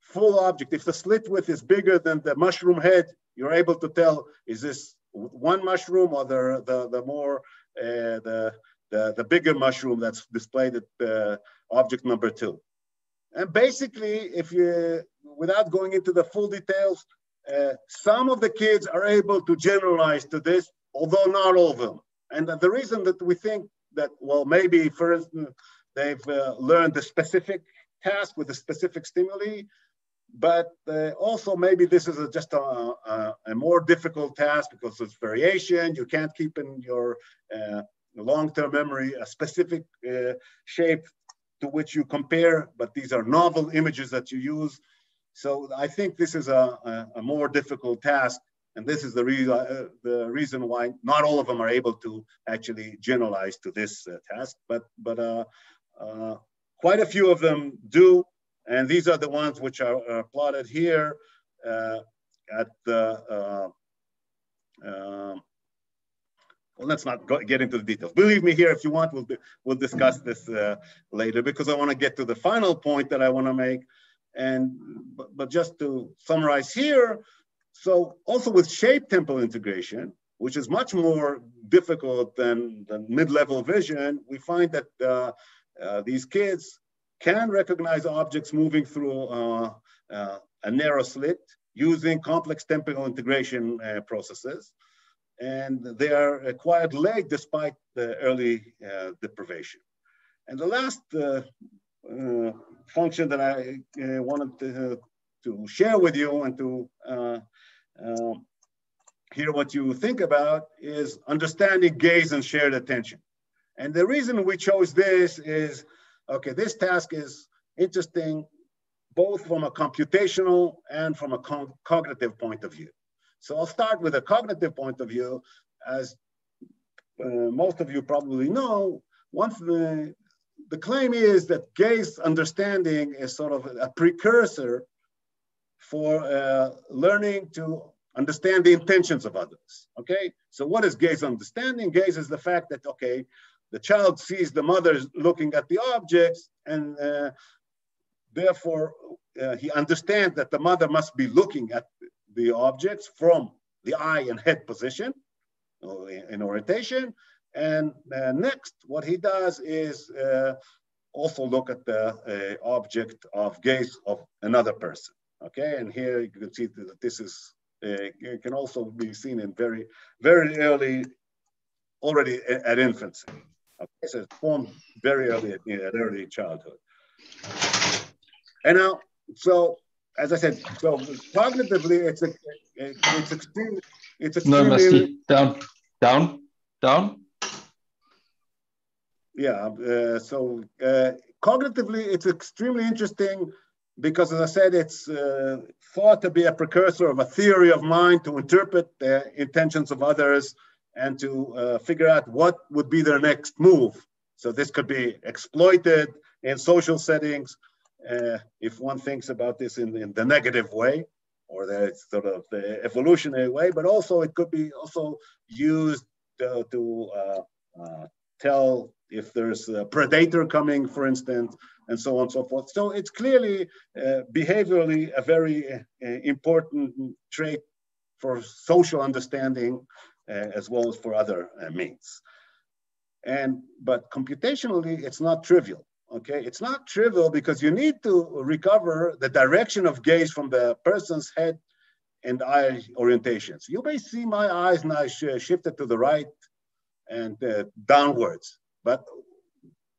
full object. If the slit width is bigger than the mushroom head, you're able to tell, is this one mushroom or the, the, the more, uh, the, the, the bigger mushroom that's displayed at uh, object number two. And basically, if you, without going into the full details, uh, some of the kids are able to generalize to this, although not all of them. And the reason that we think that, well, maybe for instance, they've uh, learned a specific task with a specific stimuli, but uh, also maybe this is a, just a, a, a, more difficult task because it's variation. You can't keep in your uh, long-term memory a specific uh, shape to which you compare, but these are novel images that you use. So I think this is a, a, a more difficult task. And this is the, re uh, the reason why not all of them are able to actually generalize to this uh, task, but, but uh, uh quite a few of them do. And these are the ones which are, plotted here uh, at the uh, well, let's not go, get into the details. Believe me here, if you want, we'll, we'll discuss this uh, later because I want to get to the final point that I want to make. And, but, but just to summarize here, so also with shape temporal integration, which is much more difficult than, than mid-level vision, we find that uh, uh, these kids can recognize objects moving through uh, uh, a narrow slit using complex temporal integration uh, processes and they are acquired late despite the early uh, deprivation. And the last uh, function that I uh, wanted to, to, share with you and to uh, uh, hear what you think about is understanding gaze and shared attention. And the reason we chose this is, okay, this task is interesting both from a computational and from a cognitive point of view. So I'll start with a cognitive point of view. As uh, most of you probably know, once the, the claim is that gaze understanding is sort of a precursor for uh, learning to understand the intentions of others. Okay, so what is gaze understanding? Gaze is the fact that okay, the child sees the mother looking at the objects, and uh, therefore uh, he understands that the mother must be looking at the objects from the eye and head position in orientation. And uh, next, what he does is uh, also look at the uh, object of gaze of another person. Okay, and here you can see that this is uh, can also be seen in very, very early, already at infancy. Okay, so it's formed very early at, early childhood. And now, so as I said, so cognitively, it's a, it's extremely, it's extremely. No, Masti, down, down, down. Yeah. Uh, so uh, cognitively, it's extremely interesting because, as I said, it's uh, thought to be a precursor of a theory of mind to interpret the intentions of others and to uh, figure out what would be their next move. So this could be exploited in social settings uh, if one thinks about this in, in the negative way or the sort of the evolutionary way, but also it could be also used to, to uh, tell if there's a predator coming, for instance, and so on and so forth. So it's clearly uh, behaviorally a very uh, important trait for social understanding uh, as well as for other means. And but computationally, it's not trivial. Okay, it's not trivial because you need to recover the direction of gaze from the person's head and eye orientations. You may see my eyes now sh shifted to the right and uh, downwards, but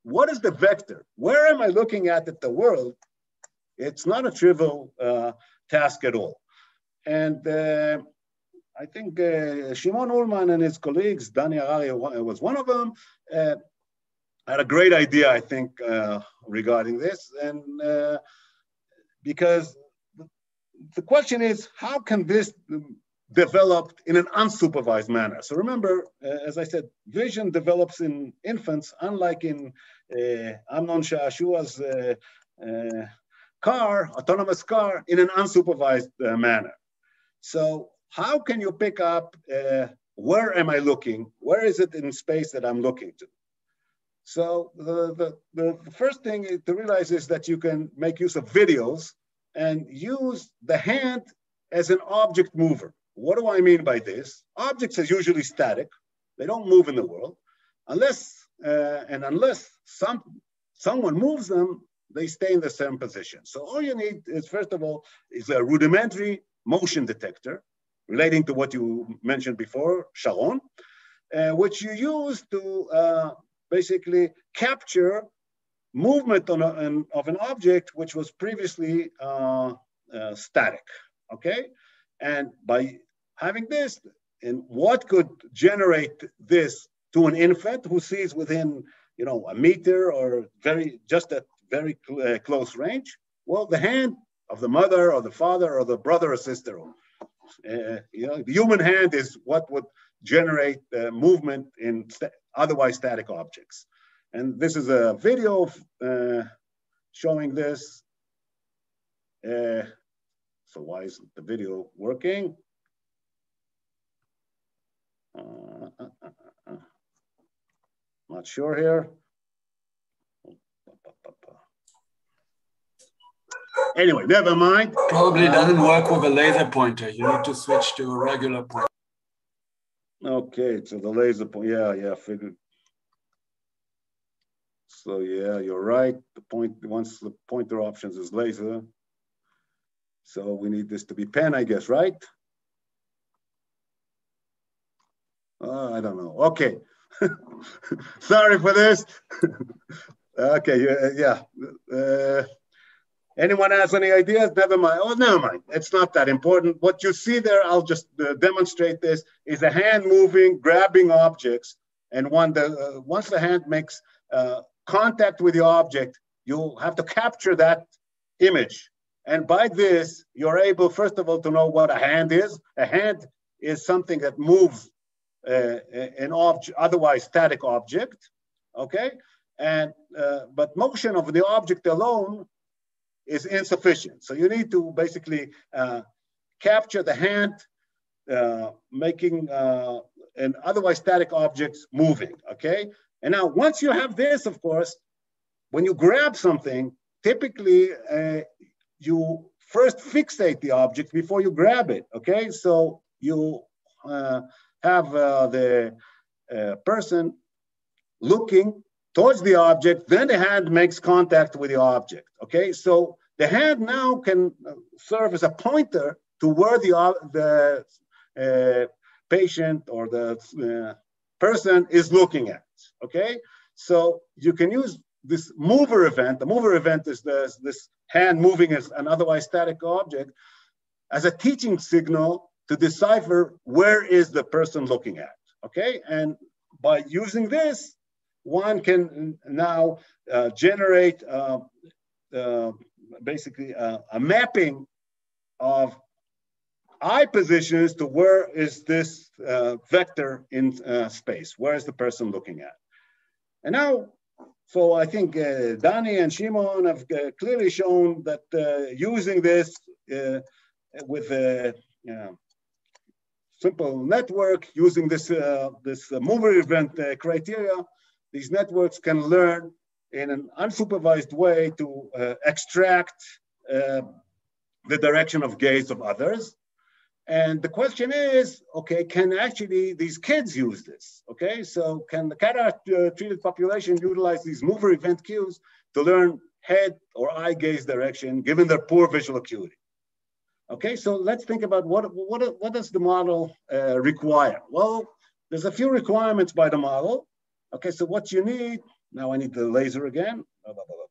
what is the vector? Where am I looking at at the world? It's not a trivial uh, task at all. And uh, I think uh, Shimon Ullman and his colleagues, Dani Harari was one of them, uh, had a great idea, I think, uh, regarding this. And uh, because the question is, how can this develop in an unsupervised manner? So remember, uh, as I said, vision develops in infants, unlike in uh, Amnon Shashua's uh, uh, car, autonomous car, in an unsupervised uh, manner. So how can you pick up where am I looking? Where is it in space that I'm looking to? So the, the, the first thing to realize is that you can make use of videos and use the hand as an object mover. What do I mean by this? Objects are usually static. They don't move in the world unless, uh, and unless some, someone moves them, they stay in the same position. So all you need is, first of all, is a rudimentary motion detector relating to what you mentioned before, Sharon, uh, which you use to uh, basically capture movement on a, an, of an object which was previously uh, uh, static, okay? And by having this, and what could generate this to an infant who sees within, you know, a meter or very, just at very cl uh, close range? Well, the hand of the mother or the father or the brother or sister, uh, you know, the human hand is what would generate uh, movement in st otherwise static objects. And this is a video uh, showing this. Uh, so why isn't the video working? Uh, uh, uh, not sure here. Anyway, never mind. Probably doesn't work with a laser pointer. You need to switch to a regular pointer. Okay, so the laser point, yeah, yeah, figured. So yeah, you're right. The point, once the pointer options is laser. So we need this to be pen, I guess, right? Uh, I don't know. Okay. Sorry for this. okay, yeah. Uh, Anyone has any ideas? Never mind. Oh, never mind. It's not that important. What you see there, I'll just uh, demonstrate this, is a hand moving, grabbing objects And when the, uh, once the hand makes uh, contact with the object, you have to capture that image. And by this, you're able, first of all, to know what a hand is. A hand is something that moves uh, an object, otherwise static object, okay? And, uh, but motion of the object alone is insufficient. So you need to basically uh, capture the hand uh, making uh, an otherwise static objects moving, okay? And now once you have this, of course, when you grab something, typically uh, you first fixate the object before you grab it, okay? So you uh, have uh, the uh, person looking towards the object, then the hand makes contact with the object, okay? So the hand now can serve as a pointer to where the, the uh, patient or the uh, person is looking at, okay? So you can use this mover event. The mover event is this, this hand moving as an otherwise static object as a teaching signal to decipher where is the person looking at, okay? And by using this, one can now uh, generate uh, uh, basically a, a, mapping of eye positions to where is this uh, vector in uh, space? Where is the person looking at? And now, so I think uh, Dani and Shimon have uh, clearly shown that uh, using this uh, with a simple network, using this, uh, this uh, mover event uh, criteria, these networks can learn in an unsupervised way to extract the direction of gaze of others and the question is, okay, can actually these kids use this? Okay, so can the cataract uh, treated population utilize these mover event cues to learn head or eye gaze direction given their poor visual acuity? Okay, so let's think about what, what, what does the model uh, require? Well, there's a few requirements by the model. Okay, so what you need, now I need the laser again. Blah, blah, blah,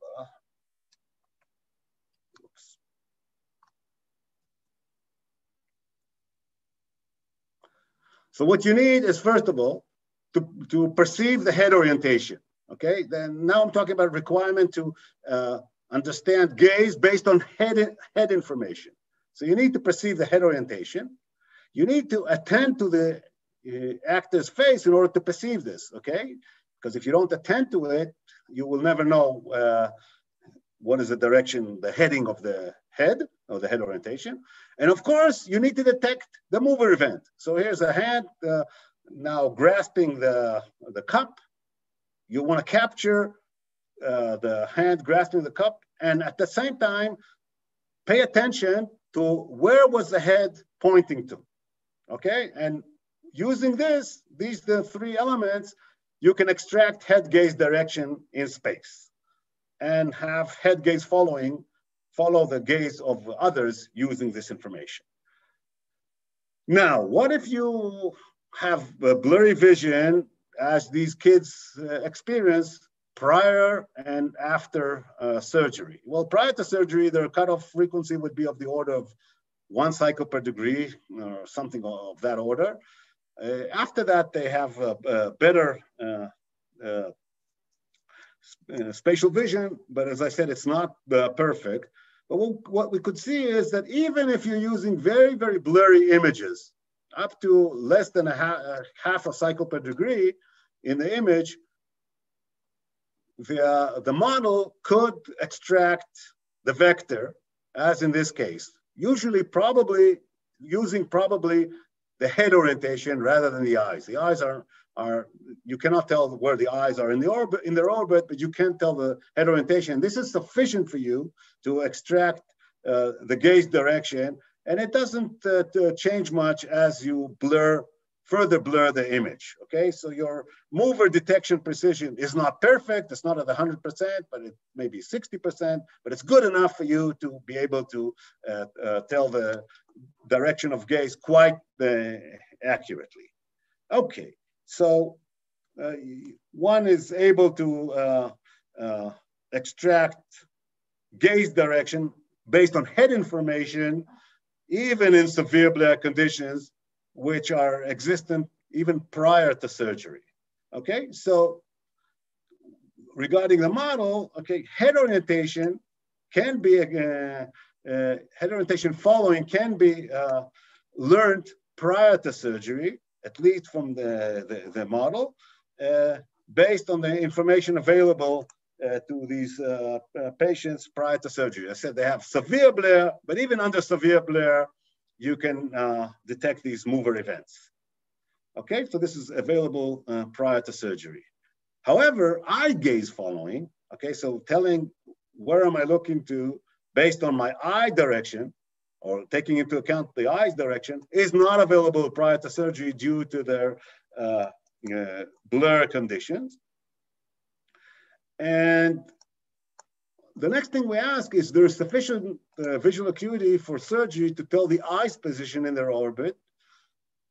So what you need is first of all, to, to perceive the head orientation, okay? Then now I'm talking about requirement to uh, understand gaze based on head, head information. So you need to perceive the head orientation. You need to attend to the uh, actor's face in order to perceive this, okay? Because if you don't attend to it, you will never know uh, what is the direction, the heading of the head or the head orientation. And of course, you need to detect the mover event. So here's a hand uh, now grasping the, the cup. You want to capture uh, the hand grasping the cup. And at the same time, pay attention to where was the head pointing to. Okay. And using this, these the three elements, you can extract head gaze direction in space and have head gaze following follow the gaze of others using this information. Now, what if you have a blurry vision as these kids uh, experience prior and after uh, surgery? Well, prior to surgery, their cutoff frequency would be of the order of one cycle per degree or something of that order. Uh, after that, they have a, a better uh, uh, uh, spatial vision, but as I said, it's not perfect. But what we could see is that even if you're using very, very blurry images, up to less than a a half a cycle per degree in the image, the, the model could extract the vector, as in this case, usually probably using probably the head orientation rather than the eyes. The eyes are are you cannot tell where the eyes are in the orbit in their orbit, but you can tell the head orientation. This is sufficient for you to extract uh, the gaze direction, and it doesn't uh, change much as you blur further blur the image. Okay, so your mover detection precision is not perfect. It's not at 100%, but it may be 60%, but it's good enough for you to be able to uh, uh tell the direction of gaze quite uh, accurately. Okay, so uh, one is able to uh, uh, extract gaze direction based on head information, even in severe blur conditions, which are existent even prior to surgery. Okay, so regarding the model, okay, head orientation can be, uh, uh, head orientation following can be uh, learned prior to surgery, at least from the, the, the model, uh, based on the information available uh, to these uh, patients prior to surgery. I said they have severe blur, but even under severe blur, you can detect these mover events. Okay, so this is available prior to surgery. However, eye gaze following, okay, so telling where am I looking to based on my eye direction or taking into account the eye's direction is not available prior to surgery due to their uh, uh, blur conditions. And the next thing we ask is there sufficient uh, visual acuity for surgery to tell the eye's position in their orbit,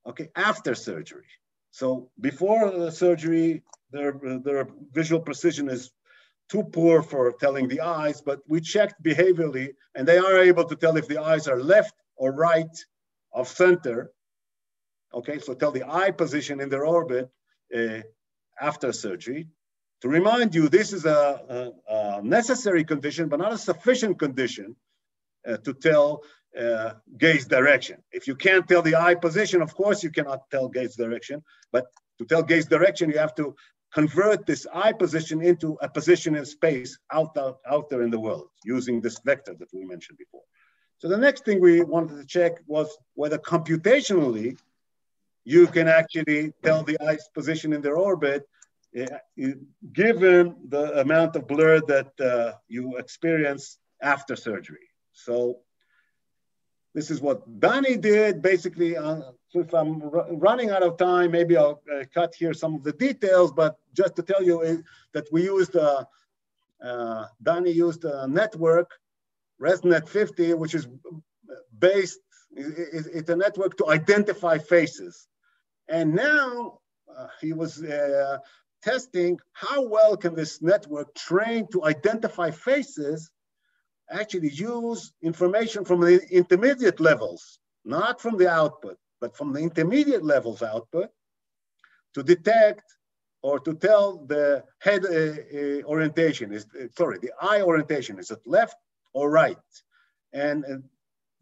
okay, after surgery. So before the surgery, their, their visual precision is too poor for telling the eyes, but we checked behaviorally and they are able to tell if the eyes are left or right of center. Okay, so tell the eye position in their orbit uh, after surgery. To remind you, this is a, a, a necessary condition, but not a sufficient condition uh, to tell uh, gaze direction. If you can't tell the eye position, of course you cannot tell gaze direction, but to tell gaze direction, you have to convert this eye position into a position in space out, out, out there in the world using this vector that we mentioned before. So the next thing we wanted to check was whether computationally you can actually tell the eye's position in their orbit given the amount of blur that uh, you experience after surgery. So this is what Dani did basically. Uh, if I'm running out of time, maybe I'll uh, cut here some of the details, but just to tell you that we used, uh, uh, Dani used a network, ResNet 50, which is based, it's a network to identify faces. And now uh, he was uh, testing how well can this network train to identify faces actually use information from the intermediate levels, not from the output but from the intermediate levels output to detect or to tell the head uh, uh, orientation is, uh, sorry, the eye orientation, is it left or right? And uh,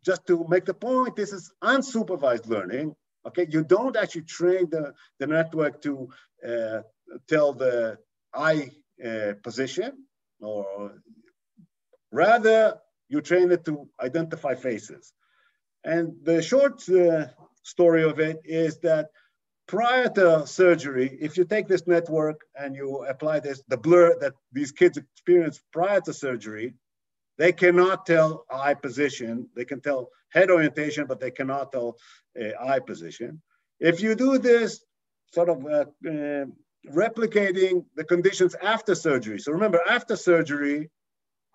just to make the point, this is unsupervised learning. Okay, you don't actually train the, the network to uh, tell the eye uh, position, or rather you train it to identify faces. And the short story of it is that prior to surgery, if you take this network and you apply this, the blur that these kids experience prior to surgery, they cannot tell eye position. They can tell head orientation, but they cannot tell uh, eye position. If you do this sort of uh, uh, replicating the conditions after surgery. So remember, after surgery,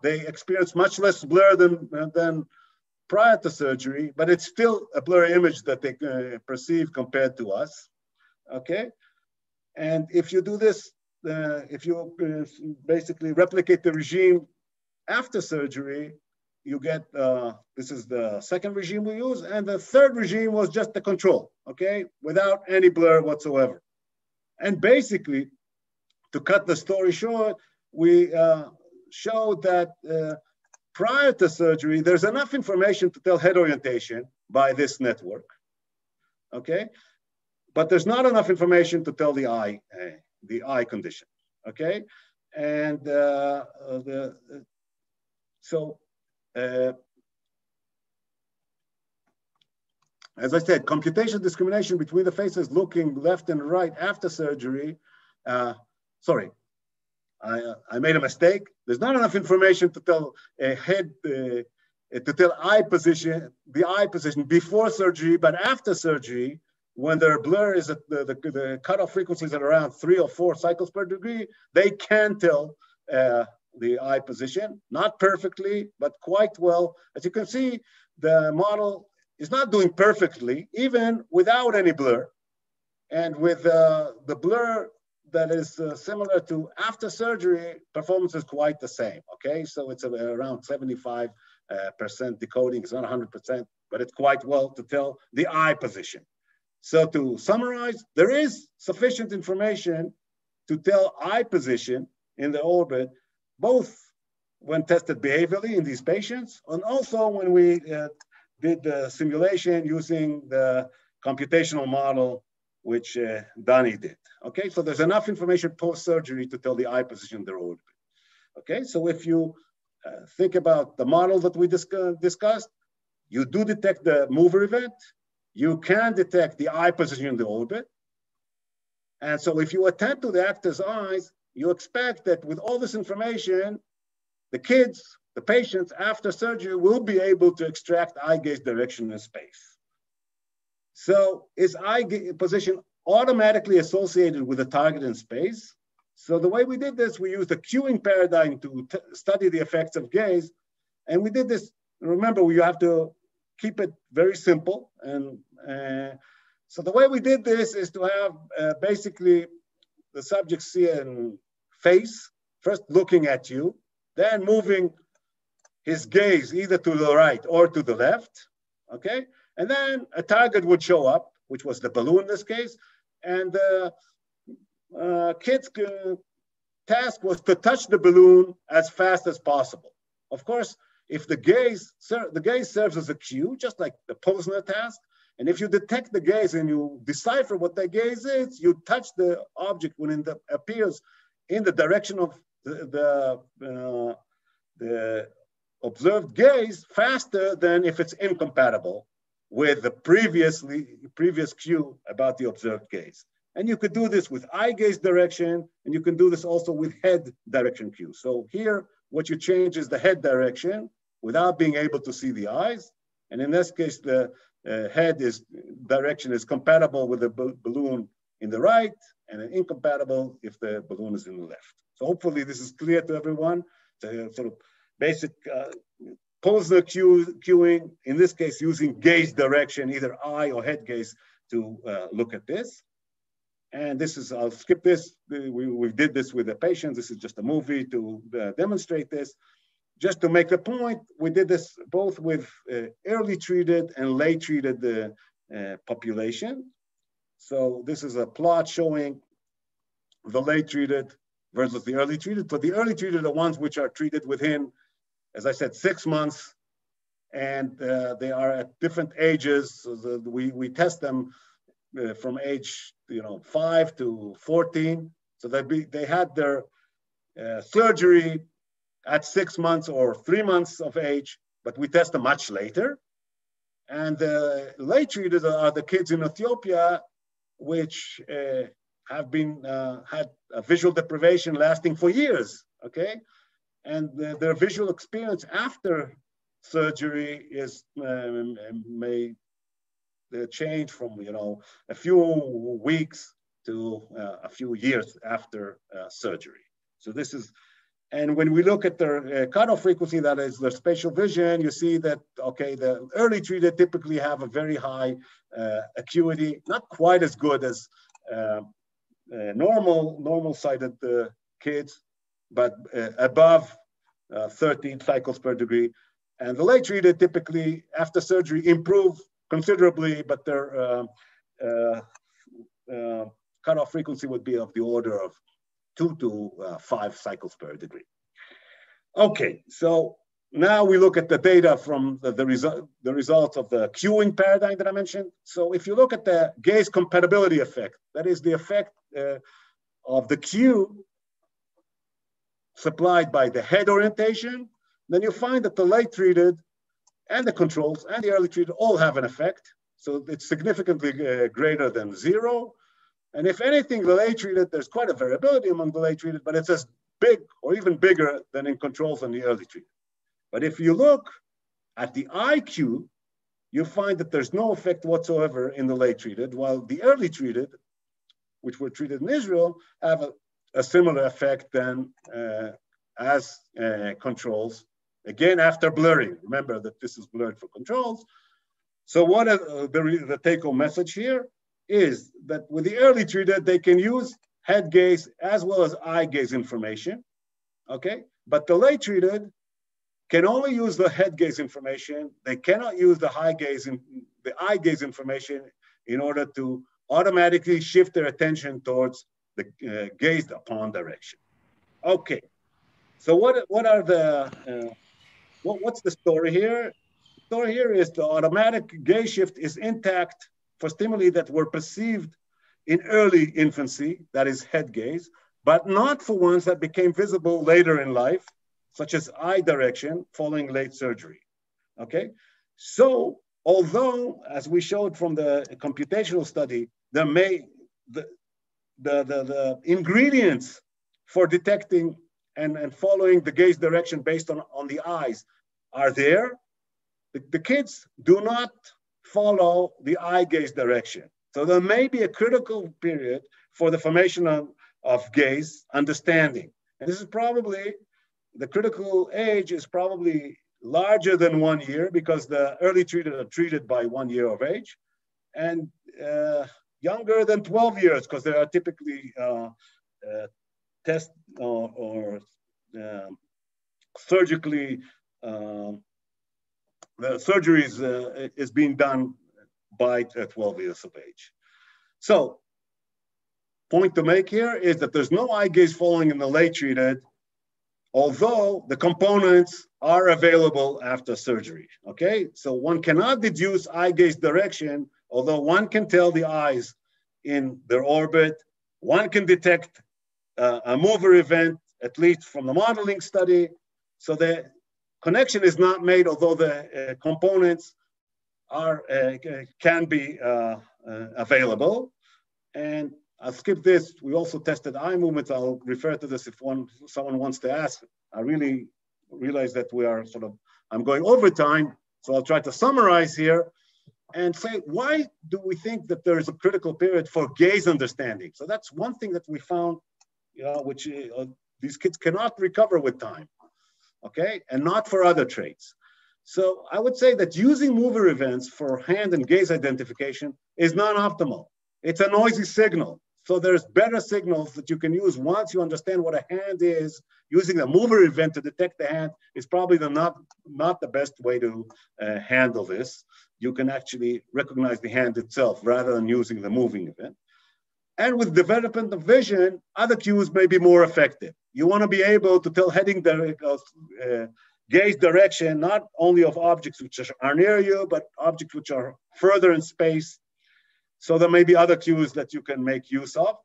they experience much less blur than, than prior to surgery, but it's still a blurry image that they uh, perceive compared to us, okay? And if you do this, uh, if you uh, basically replicate the regime after surgery, you get, uh, this is the second regime we use, and the third regime was just the control, okay? Without any blur whatsoever. And basically, to cut the story short, we uh, showed that uh, prior to surgery, there's enough information to tell head orientation by this network, okay? But there's not enough information to tell the eye, uh, the eye condition, okay? And uh, uh the, so, uh, as I said, computational discrimination between the faces looking left and right after surgery, uh, sorry, I, uh, I made a mistake. There's not enough information to tell a head, uh, to tell eye position, the eye position before surgery, but after surgery, when their blur is at the, the, the cutoff frequencies at around three or four cycles per degree, they can tell uh, the eye position, not perfectly, but quite well. As you can see, the model is not doing perfectly, even without any blur. And with uh, the blur that is uh, similar to after surgery, performance is quite the same, okay? So it's around 75 uh, percent decoding, it's not 100%, but it's quite well to tell the eye position. So to summarize, there is sufficient information to tell eye position in the orbit, both when tested behaviorally in these patients, and also when we uh, did the simulation using the computational model, which uh, Dani did. Okay, so there's enough information post-surgery to tell the eye position the orbit. Okay, so if you uh, think about the model that we discussed, you do detect the mover event, you can detect the eye position in the orbit, and so if you attend to the actor's eyes, you expect that with all this information, the kids, the patients after surgery will be able to extract eye gaze direction in space. So is eye position automatically associated with a target in space? So the way we did this, we used a cueing paradigm to study the effects of gaze. And we did this, remember, we have to keep it very simple. And uh, so the way we did this is to have uh, basically the subject see an face, first looking at you, then moving his gaze either to the right or to the left, okay? And then a target would show up, which was the balloon in this case, and the uh, kid's task was to touch the balloon as fast as possible. Of course, if the gaze, the gaze serves as a cue, just like the Posner task, and if you detect the gaze and you decipher what the gaze is, you touch the object when it appears in the direction of the, the, uh, the observed gaze faster than if it's incompatible with the previously previous cue about the observed gaze. And you could do this with eye gaze direction, and you can do this also with head direction cue. So here, what you change is the head direction without being able to see the eyes. And in this case, the uh, head is direction is compatible with the balloon in the right and incompatible if the balloon is in the left. So hopefully this is clear to everyone. The sort of basic uh, Posner cue, cueing, in this case using gaze direction, either eye or head gaze to uh, look at this. And this is, I'll skip this. We, we did this with a patient. This is just a movie to uh, demonstrate this just to make the point, we did this both with uh, early treated and late treated uh, uh, population. So this is a plot showing the late treated versus the early treated. So the early treated are ones which are treated within, as I said, six months, and uh, they are at different ages. So the, we, we test them uh, from age you know five to 14. So they they had their uh, surgery at six months or three months of age, but we test them much later. And the late treated are the kids in Ethiopia, which uh, have been uh, had a visual deprivation lasting for years. Okay, and the, their visual experience after surgery is um, may uh, change from you know a few weeks to uh, a few years after uh, surgery. So this is and when we look at the uh, cutoff frequency, that is the spatial vision, you see that, okay, the early treated typically have a very high uh, acuity, not quite as good as uh, normal, normal sighted kids, but uh, above 13 cycles per degree. And the late treated typically after surgery improve considerably, but their cutoff frequency would be of the order of two to uh, five cycles per degree. Okay, so now we look at the data from the, the, result, the results of the cueing paradigm that I mentioned. So if you look at the gaze compatibility effect, that is the effect uh, of the cue supplied by the head orientation, then you find that the late treated and the controls and the early treated all have an effect. So it's significantly uh, greater than zero. And if anything, the late treated, there's quite a variability among the late treated, but it's as big or even bigger than in controls and the early treated. But if you look at the eye cue, you find that there's no effect whatsoever in the late treated, while the early treated, which were treated in Israel, have a, a similar effect then uh, as uh, controls. Again, after blurring, remember that this is blurred for controls. So what is the, the take-home message here? is that with the early treated, they can use head gaze as well as eye gaze information, okay? But the late treated can only use the head gaze information. They cannot use the high gaze and the eye gaze information in order to automatically shift their attention towards the uh, gazed upon direction. Okay, so what, what are the, uh, what, what's the story here? The story here is the automatic gaze shift is intact for stimuli that were perceived in early infancy, that is head gaze, but not for ones that became visible later in life, such as eye direction following late surgery. Okay, so although, as we showed from the computational study, there may the, the, the, the ingredients for detecting and, and following the gaze direction based on, on the eyes are there. The, the kids do not follow the eye gaze direction. So there may be a critical period for the formation of, of gaze understanding. And this is probably, the critical age is probably larger than one year because the early treated are treated by one year of age and uh, younger than 12 years because they are typically uh, uh, test or, or um, surgically, um, the surgeries uh, is being done by 12 years of age. So point to make here is that there's no eye gaze falling in the late treated, although the components are available after surgery, okay? So one cannot deduce eye gaze direction, although one can tell the eyes in their orbit, one can detect uh, a mover event, at least from the modeling study. So the connection is not made, although the uh, components are uh, can be uh, uh, available. And I'll skip this. We also tested eye movements. I'll refer to this if one someone wants to ask. I really realize that we are sort of, I'm going over time. So I'll try to summarize here and say, why do we think that there is a critical period for gaze understanding? So that's one thing that we found, you know, which uh, these kids cannot recover with time, okay? And not for other traits. So I would say that using mover events for hand and gaze identification is not optimal. It's a noisy signal. So there's better signals that you can use once you understand what a hand is. Using a mover event to detect the hand is probably the not, not the best way to uh, handle this. You can actually recognize the hand itself rather than using the moving event. And with development of vision, other cues may be more effective. You want to be able to tell heading uh, gaze direction, not only of objects which are near you, but objects which are further in space. So there may be other cues that you can make use of.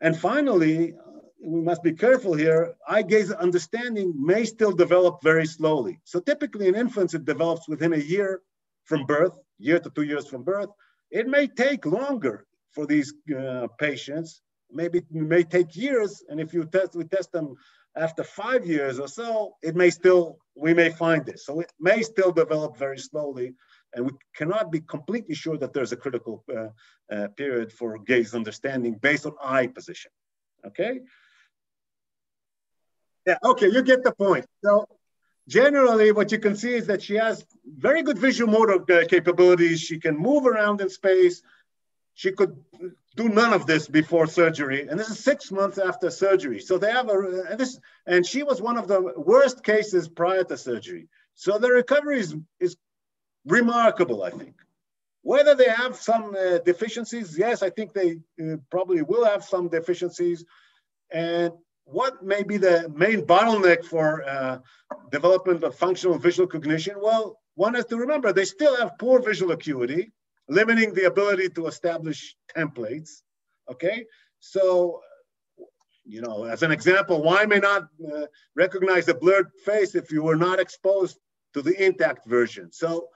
And finally, uh, we must be careful here. Eye gaze understanding may still develop very slowly. So typically in infants, it develops within a year from birth, year to two years from birth. It may take longer for these uh, patients. Maybe it may take years. And if you test, we test them after five years or so, it may still, we may find this. So it may still develop very slowly. And we cannot be completely sure that there's a critical uh, uh, period for gaze understanding based on eye position. Okay? Yeah, okay, you get the point. So generally what you can see is that she has very good visual motor uh, capabilities. She can move around in space. She could do none of this before surgery, and this is six months after surgery. So they have a and this, and she was one of the worst cases prior to surgery. So the recovery is, is remarkable, I think. Whether they have some uh, deficiencies, yes, I think they uh, probably will have some deficiencies. And what may be the main bottleneck for uh, development of functional visual cognition? Well, one has to remember they still have poor visual acuity limiting the ability to establish templates. Okay, so you know, as an example, why may not uh, recognize a blurred face if you were not exposed to the intact version? So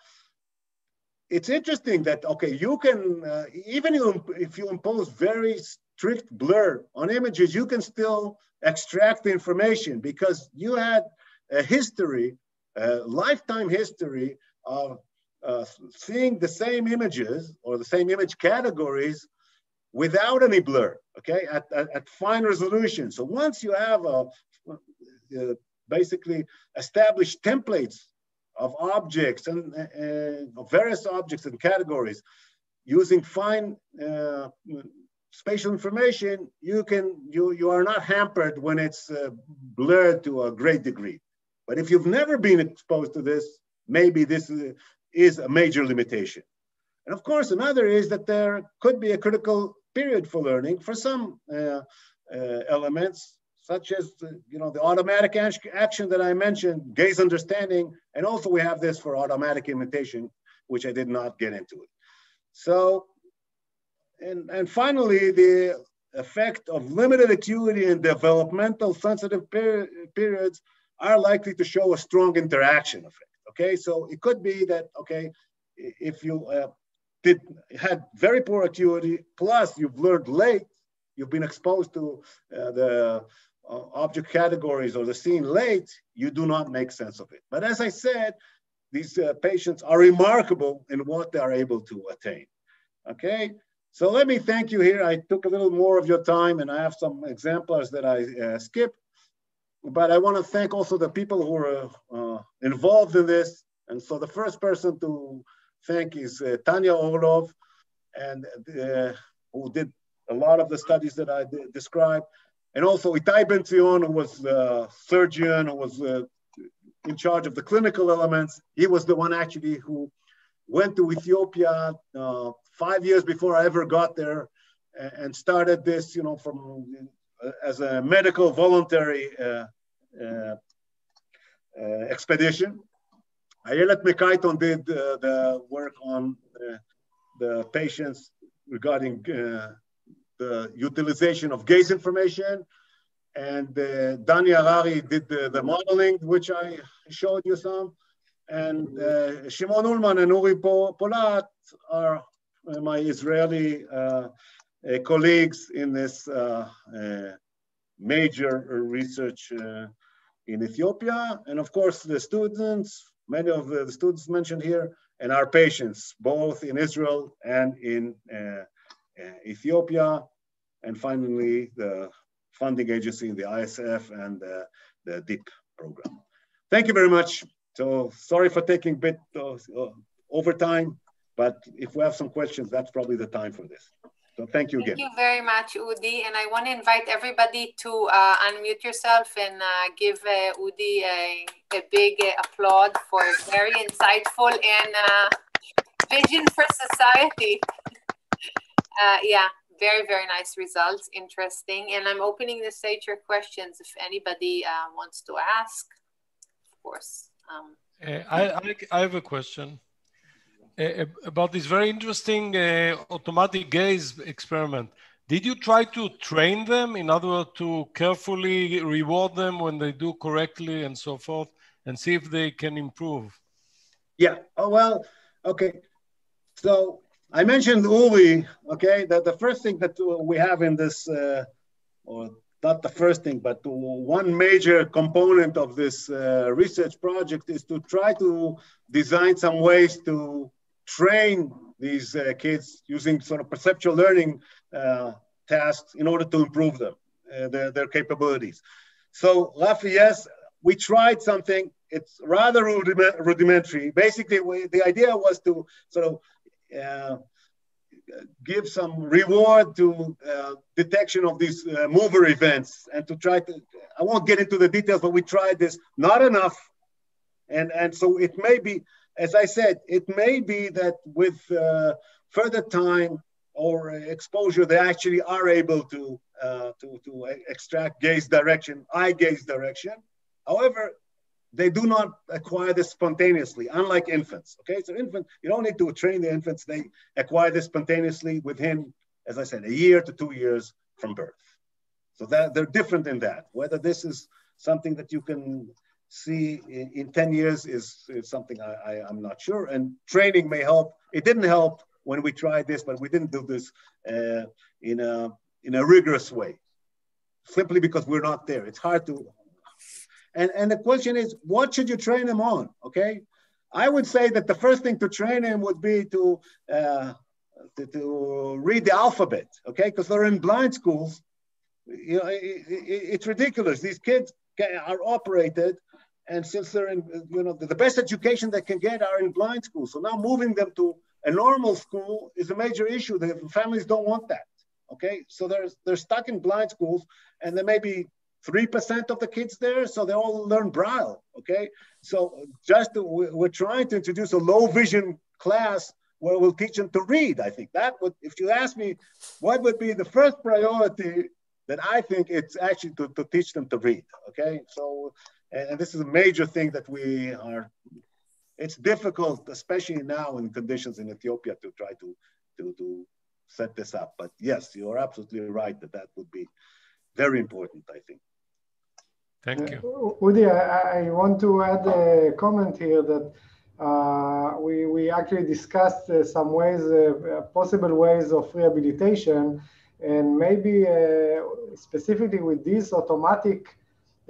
it's interesting that okay, you can uh, even if you impose very strict blur on images, you can still extract the information because you had a history, a lifetime history of uh, seeing the same images or the same image categories without any blur, okay, at, at, at fine resolution. So once you have a, uh, basically established templates of objects and uh, various objects and categories using fine uh, spatial information, you can you you are not hampered when it's uh, blurred to a great degree. But if you've never been exposed to this, maybe this is a major limitation. And of course, another is that there could be a critical period for learning for some uh, uh, elements, such as the, you know the automatic action that I mentioned, gaze understanding, and also we have this for automatic imitation, which I did not get into it. So, and and finally the effect of limited acuity and developmental sensitive peri periods are likely to show a strong interaction effect. Okay, so it could be that okay, if you uh, did had very poor acuity, plus you've learned late, you've been exposed to uh, the uh, object categories or the scene late, you do not make sense of it. But as I said, these uh, patients are remarkable in what they are able to attain. Okay, so let me thank you here. I took a little more of your time and I have some exemplars that I uh, skipped. But I want to thank also the people who are uh, involved in this. And so the first person to thank is uh, Tanya Orlov, and uh, who did a lot of the studies that I described. And also Itai Ben Zion, who was the surgeon, who was uh, in charge of the clinical elements. He was the one actually who went to Ethiopia uh, five years before I ever got there and started this, you know, from uh, as a medical voluntary uh, uh, uh expedition. Ayelet McKyton did uh, the work on the patients regarding the utilization of gaze information. And uh, Dani Harari did the, the, modeling, which I showed you some. And Shimon Ullman and Uri Polat are my Israeli uh, uh colleagues in this uh, uh, major research in Ethiopia. And of course, the students, many of the students mentioned here, and our patients, both in Israel and in Ethiopia. And finally, the funding agency, the ISF and the, the DEEP program. Thank you very much. So sorry for taking a bit uh, over time, but if we have some questions, that's probably the time for this. So thank you again. Thank you very much, Udi. And I want to invite everybody to uh, unmute yourself and uh, give uh, Udi a, a big uh, applaud for very insightful and uh, vision for society. Uh, yeah, very, very nice results. Interesting. And I'm opening the stage for questions if anybody uh, wants to ask, of course. Um, uh, I, I, I, have a question uh, about this very interesting uh, automatic gaze experiment. Did you try to train them in other words to carefully reward them when they do correctly and so forth and see if they can improve? Yeah. Oh, well, okay. So I mentioned Uri, okay, that the first thing that we have in this, uh, or not the first thing, but one major component of this uh, research project is to try to design some ways to train these uh, kids using sort of perceptual learning uh, tasks in order to improve them, uh, their, their capabilities. So, Rafi, yes, we tried something. It's rather rudimentary. Basically, we, the idea was to sort of uh, give some reward to uh, detection of these uh, mover events and to try to i won't get into the details but we tried this not enough and and so it may be as i said it may be that with uh, further time or exposure they actually are able to uh, to to extract gaze direction eye gaze direction however they do not acquire this spontaneously, unlike infants. Okay, so infant, you don't need to train the infants; they acquire this spontaneously within, as I said, a year to two years from birth. So that they're different in that. Whether this is something that you can see in, in 10 years is, is something I, I, am not sure. And training may help. It didn't help when we tried this, but we didn't do this uh, in a in a rigorous way, simply because we're not there. It's hard to and, and the question is, what should you train them on? Okay. I would say that the first thing to train him would be to, uh, to, to, read the alphabet, okay? Because they're in blind schools. You know, it, it, it's ridiculous. These kids are operated, and since they're in, you know, the best education they can get are in blind schools. So now moving them to a normal school is a major issue. The families don't want that. Okay, so they're they're stuck in blind schools, and there may be 3% of the kids there, so they all learn Braille, okay? So just we're trying to introduce a low vision class where we'll teach them to read. I think that would, if you ask me, what would be the first priority that I think it's actually to, to teach them to read. Okay, so and, and this is a major thing that we are. It's difficult, especially now in conditions in Ethiopia, to try to to to set this up. But yes, you are absolutely right that that would be very important. I think. Thank you. Uh, Udi, I, I, want to add a comment here that uh, we, we actually discussed uh, some ways, uh, possible ways of rehabilitation, and maybe uh, specifically with these automatic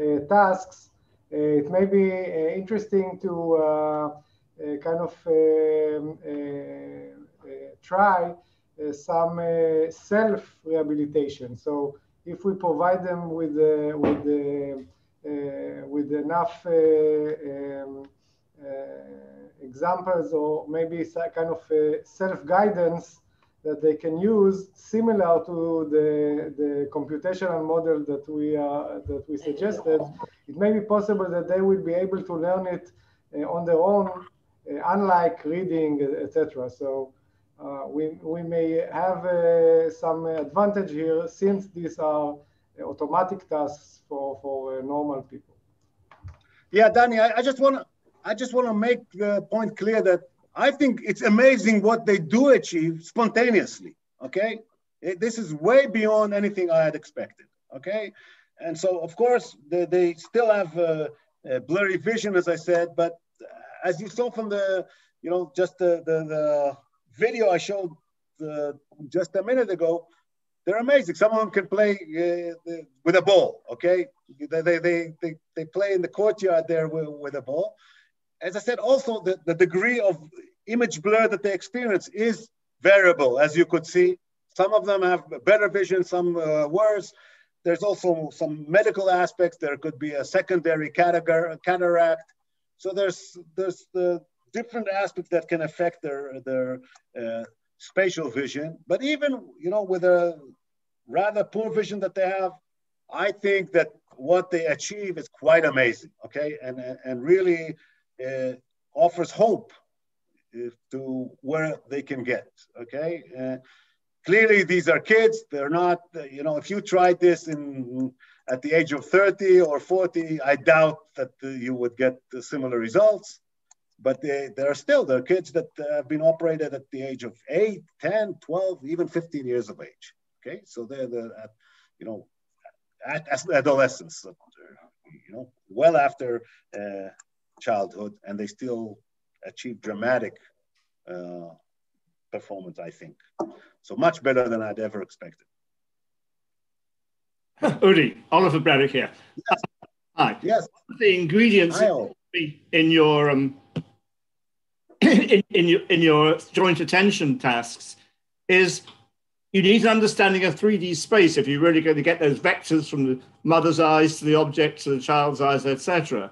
uh, tasks, it may be interesting to kind of um, try some self rehabilitation. So if we provide them with with uh, with enough uh, um, uh, examples or maybe kind of self-guidance that they can use similar to the, the computational model that we uh, that we suggested, it may be possible that they will be able to learn it uh, on their own, uh, unlike reading, etc. So we, we may have some advantage here since these are automatic tasks for, for uh, normal people. Yeah, Dani, I, just want to I just want to make the point clear that I think it's amazing what they do achieve spontaneously. Okay, this is way beyond anything I had expected. Okay, and so of course they, they still have a, a blurry vision, as I said, but as you saw from the you know just the the, the video I showed uh, just a minute ago, they're amazing. Some of them can play uh, with a ball. Okay, they, they, they, they, they play in the courtyard there with, with a ball. As I said, also the, the degree of image blur that they experience is variable, as you could see. Some of them have better vision, some uh, worse. There's also some medical aspects. There could be a secondary cataract. So there's there's the different aspects that can affect their their uh, spatial vision. But even, you know, with a rather poor vision that they have, I think that what they achieve is quite amazing, okay? And, and really uh, offers hope to where they can get, okay? Uh, clearly, these are kids. They're not, you know, if you tried this in at the age of 30 or 40, I doubt that you would get similar results. But they, there are still there are kids that have been operated at the age of 8 10 12 even 15 years of age. Okay? So they're the at, you know at, as adolescents you know well after uh, childhood and they still achieve dramatic uh, performance i think so much better than i'd ever expected Udi, Oliver Braddick here. Yes. Hi. Yes. The ingredients in your um, in, in, your, in your joint attention tasks is you need an understanding of 3D space if you're really going to get those vectors from the mother's eyes to the object to the child's eyes, etc.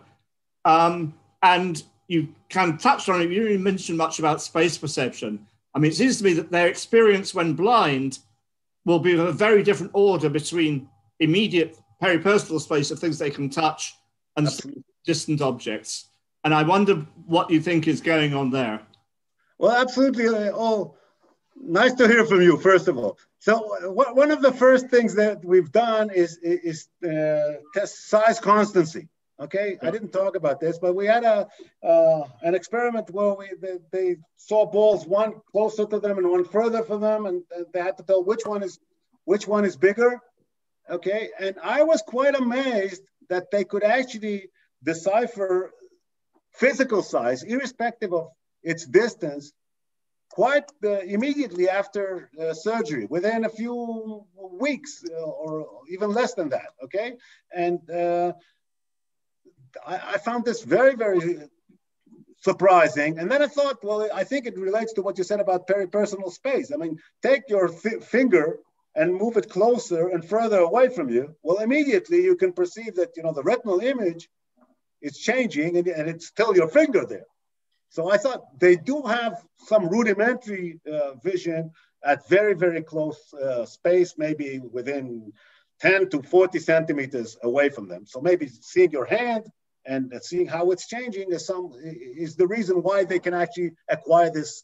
Um, and you kind of touched on it. You didn't mention much about space perception. I mean, it seems to me that their experience when blind will be of a very different order between immediate peripersonal space of things they can touch and Absolutely. distant objects. And I wonder what you think is going on there. Well, absolutely. Oh, nice to hear from you, first of all. So one of the first things that we've done is, is uh, test size constancy. Okay, I didn't talk about this, but we had a uh, an experiment where we they, they, saw balls one closer to them and one further from them, and, and they had to tell which one is which one is bigger. Okay, and I was quite amazed that they could actually decipher physical size, irrespective of its distance, quite uh, immediately after uh, surgery, within a few weeks uh, or even less than that. Okay, and uh, I, I, found this very, very surprising. And then I thought, well, I think it relates to what you said about peripersonal space. I mean, take your finger and move it closer and further away from you. Well, immediately you can perceive that you know the retinal image is changing and, and it's still your finger there. So I thought they do have some rudimentary uh, vision at very, very close uh, space, maybe within 10 to 40 centimeters away from them. So maybe seeing your hand and seeing how it's changing is some is the reason why they can actually acquire this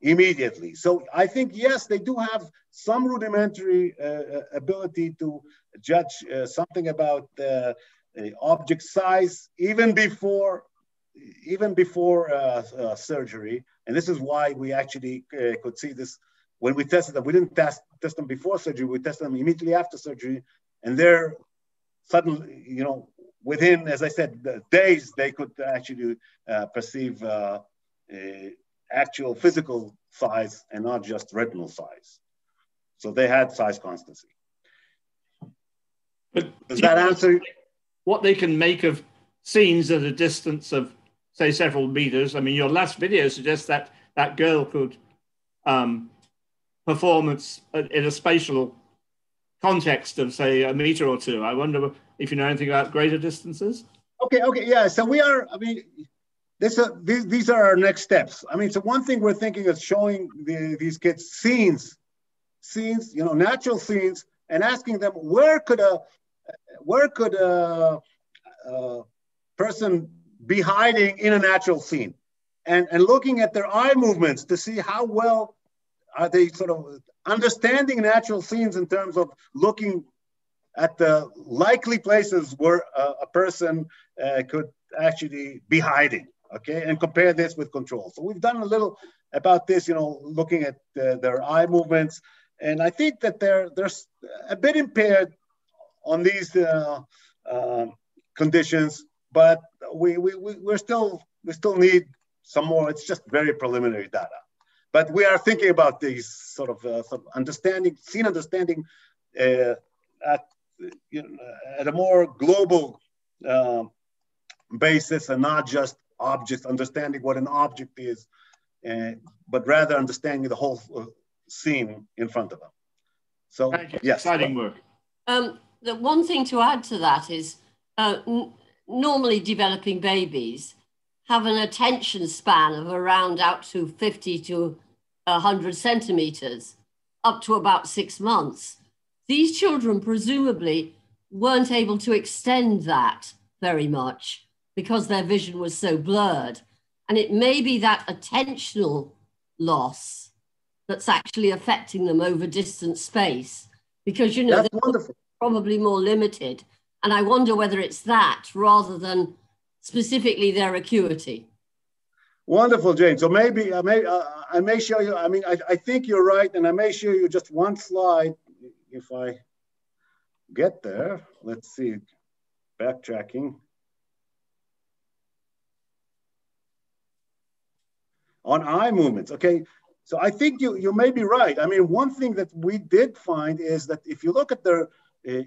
immediately. So I think, yes, they do have some rudimentary uh, uh ability to judge uh, something about uh, object size even before even before uh, uh, surgery. And this is why we actually could see this when we tested them. We didn't test, test them before surgery, we tested them immediately after surgery. And they're suddenly, you know, within, as I said, days, they could actually perceive actual physical size and not just retinal size. So they had size constancy. But Does that answer? What they can make of scenes at a distance of, say, several meters. I mean, your last video suggests that that girl could um, performance in a spatial context of, say, a meter or two. I wonder if you know anything about greater distances. Okay, okay, yeah. So we are, I mean, this, uh, these, these are our next steps. I mean, so one thing we're thinking is showing the, these kids scenes, scenes, you know, natural scenes, and asking them where could a, where could a, a person be hiding in a natural scene, and and looking at their eye movements to see how well are they sort of understanding natural scenes in terms of looking at the likely places where a, a person uh, could actually be hiding okay, and compare this with control. So we've done a little about this, you know, looking at uh, their eye movements, and I think that they're they're a bit impaired on these uh, uh, conditions, but we, we we're still we still need some more. It's just very preliminary data, but we are thinking about these sort of, uh, sort of understanding, scene understanding uh, at you know, at a more global uh, basis and not just objects, understanding what an object is, uh, but rather understanding the whole uh, scene in front of them. So, yes. Exciting work. Um, the one thing to add to that is uh, normally developing babies have an attention span of around out to 50 to 100 centimeters, up to about six months. These children presumably weren't able to extend that very much because their vision was so blurred. And it may be that attentional loss that's actually affecting them over distant space because, you know, that's they're wonderful. probably more limited. And I wonder whether it's that rather than specifically their acuity. Wonderful, Jane. So maybe I may uh, I may show you. I mean, I, I think you're right, and I may show you just one slide if I get there. Let's see, backtracking. on eye movements. Okay, so I think you, you may be right. I mean, one thing that we did find is that if you look at their uh,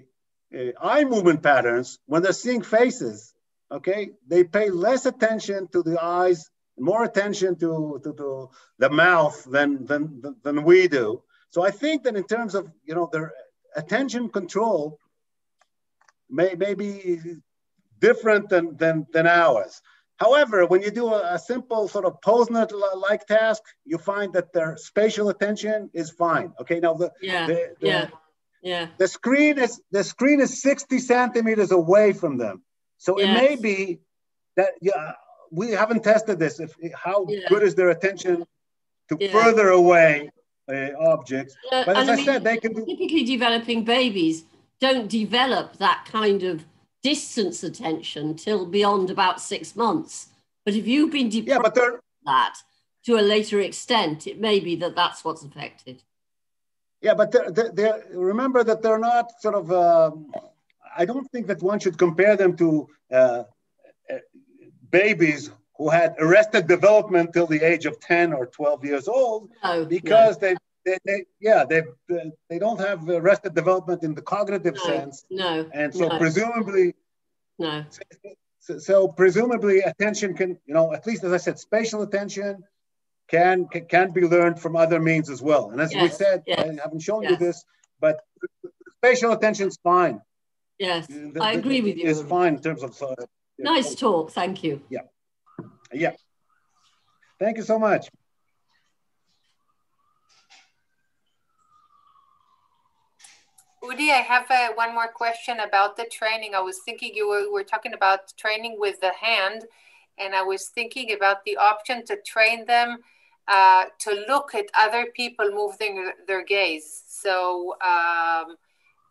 uh, eye movement patterns, when they're seeing faces, okay, they pay less attention to the eyes, more attention to, to, to the mouth than, than, than we do. So I think that in terms of, you know, their attention control may, may be different than, than, than ours. However, when you do a, a simple sort of Posner-like task, you find that their spatial attention is fine. Okay, now the yeah the, the, yeah yeah the screen is the screen is 60 centimeters away from them, so yes. it may be that yeah we haven't tested this. If how yeah. good is their attention to yeah. further away uh, objects? Uh, but as I, I mean, said, they can do typically developing babies don't develop that kind of distance attention till beyond about six months. But if you've been yeah, but they're... that to a later extent, it may be that that's what's affected. Yeah, but they're, they're, they're, remember that they're not sort of. Um, I don't think that one should compare them to uh, babies who had arrested development till the age of 10 or 12 years old no, because no. they they, they, yeah, they they don't have arrested development in the cognitive no, sense. No. And so presumably, no. So, so, presumably, attention can, you know, at least as I said, spatial attention can can, can be learned from other means as well. And as yes, we said, yes, I haven't shown yes. you this, but spatial attention is fine. Yes, the, I agree the, with you. It's fine in terms of. Uh, nice talk. Thank you. Yeah. Yeah. Thank you so much. Udi, I have uh, one more question about the training. I was thinking you were, were talking about training with the hand, and I was thinking about the option to train them uh, to look at other people moving their gaze. So um,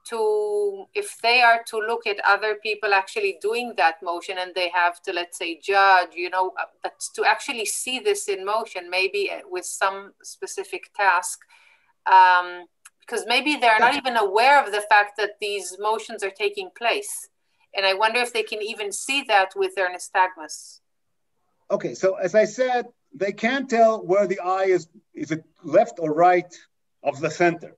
to if they are to look at other people actually doing that motion and they have to let's say judge you know uh, but to actually see this in motion maybe uh, with some specific task um, because maybe they're not even aware of the fact that these motions are taking place. And i wonder if they can even see that with their nystagmus okay so as i said they can't tell where the eye is is it left or right of the center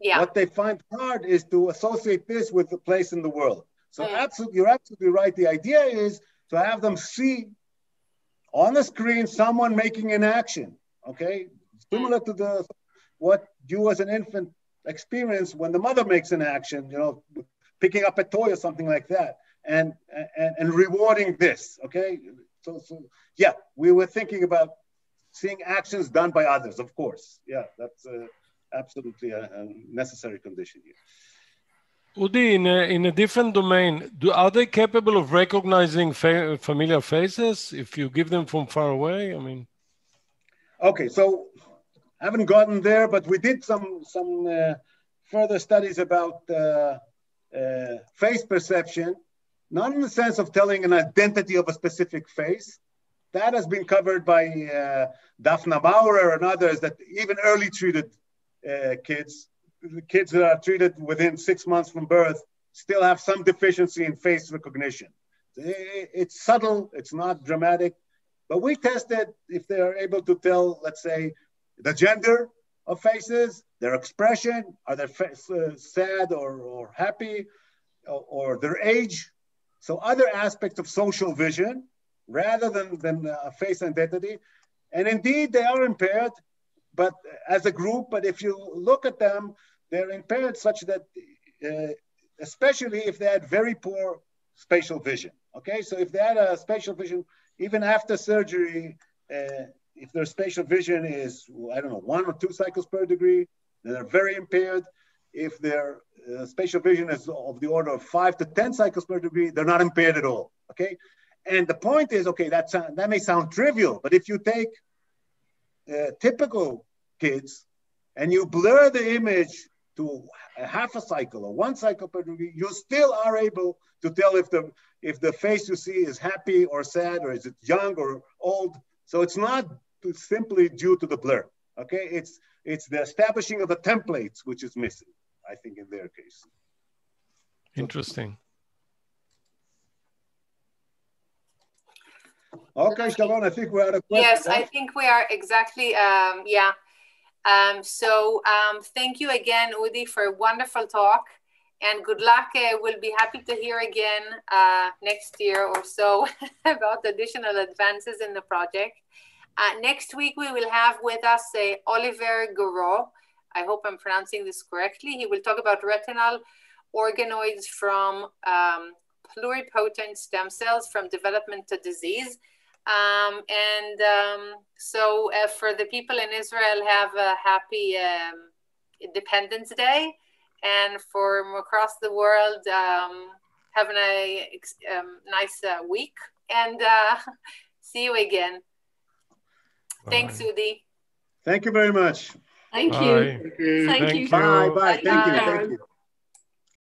yeah. What they find hard is to associate this with the place in the world. So mm. absolutely, you're absolutely right. The idea is to have them see on the screen someone making an action. Okay, similar to the what you as an infant experience when the mother makes an action. You know, picking up a toy or something like that, and and, and rewarding this. Okay, so so yeah, we were thinking about seeing actions done by others. Of course, yeah, that's. Uh, absolutely a, a necessary condition here. Udi, in a, in a different domain, do, are they capable of recognizing fa familiar faces if you give them from far away? I mean, okay, so I haven't gotten there, but we did some some uh, further studies about uh, uh, face perception, not in the sense of telling an identity of a specific face. That has been covered by uh, Daphne Maurer and others that even early treated uh, kids, the kids that are treated within six months from birth still have some deficiency in face recognition. It's subtle, it's not dramatic, but we tested if they are able to tell, let's say, the gender of faces, their expression, are they uh, sad or, or happy, or, or, their age. So other aspects of social vision rather than, than uh, face identity. And indeed, they are impaired but as a group, but if you look at them, they're impaired such that, uh, especially if they had very poor spatial vision. Okay, so if they had a spatial vision, even after surgery, uh, if their spatial vision is, I don't know, one or two cycles per degree, they're very impaired. If their uh, spatial vision is of the order of five to 10 cycles per degree, they're not impaired at all. Okay. And the point is, okay, that's, that may sound trivial, but if you take uh, typical kids and you blur the image to a half a cycle or one cycle per degree, you still are able to tell if the if the face you see is happy or sad or is it young or old. So it's not simply due to the blur. Okay, it's it's the establishing of the templates which is missing. I think in their case. Interesting. Okay, Sharon, I think we're at a question. Yes, I think we are exactly. Um, yeah, um, so um, thank you again, Udi, for a wonderful talk. And good luck. Uh, we'll be happy to hear again uh, next year or so about additional advances in the project. Uh, next week, we will have with us uh, Oliver Goureau. I hope I'm pronouncing this correctly. He will talk about retinal organoids from um, pluripotent stem cells from development to disease. Um, and um, so uh, for the people in Israel, have a happy um, Independence Day. And from across the world, um, having a um, nice uh, week. And uh, see you again. Bye. Thanks, Udi. Thank you very much. Thank you. Thank you. Thank you. Bye. Bye. Thank you. Thank you.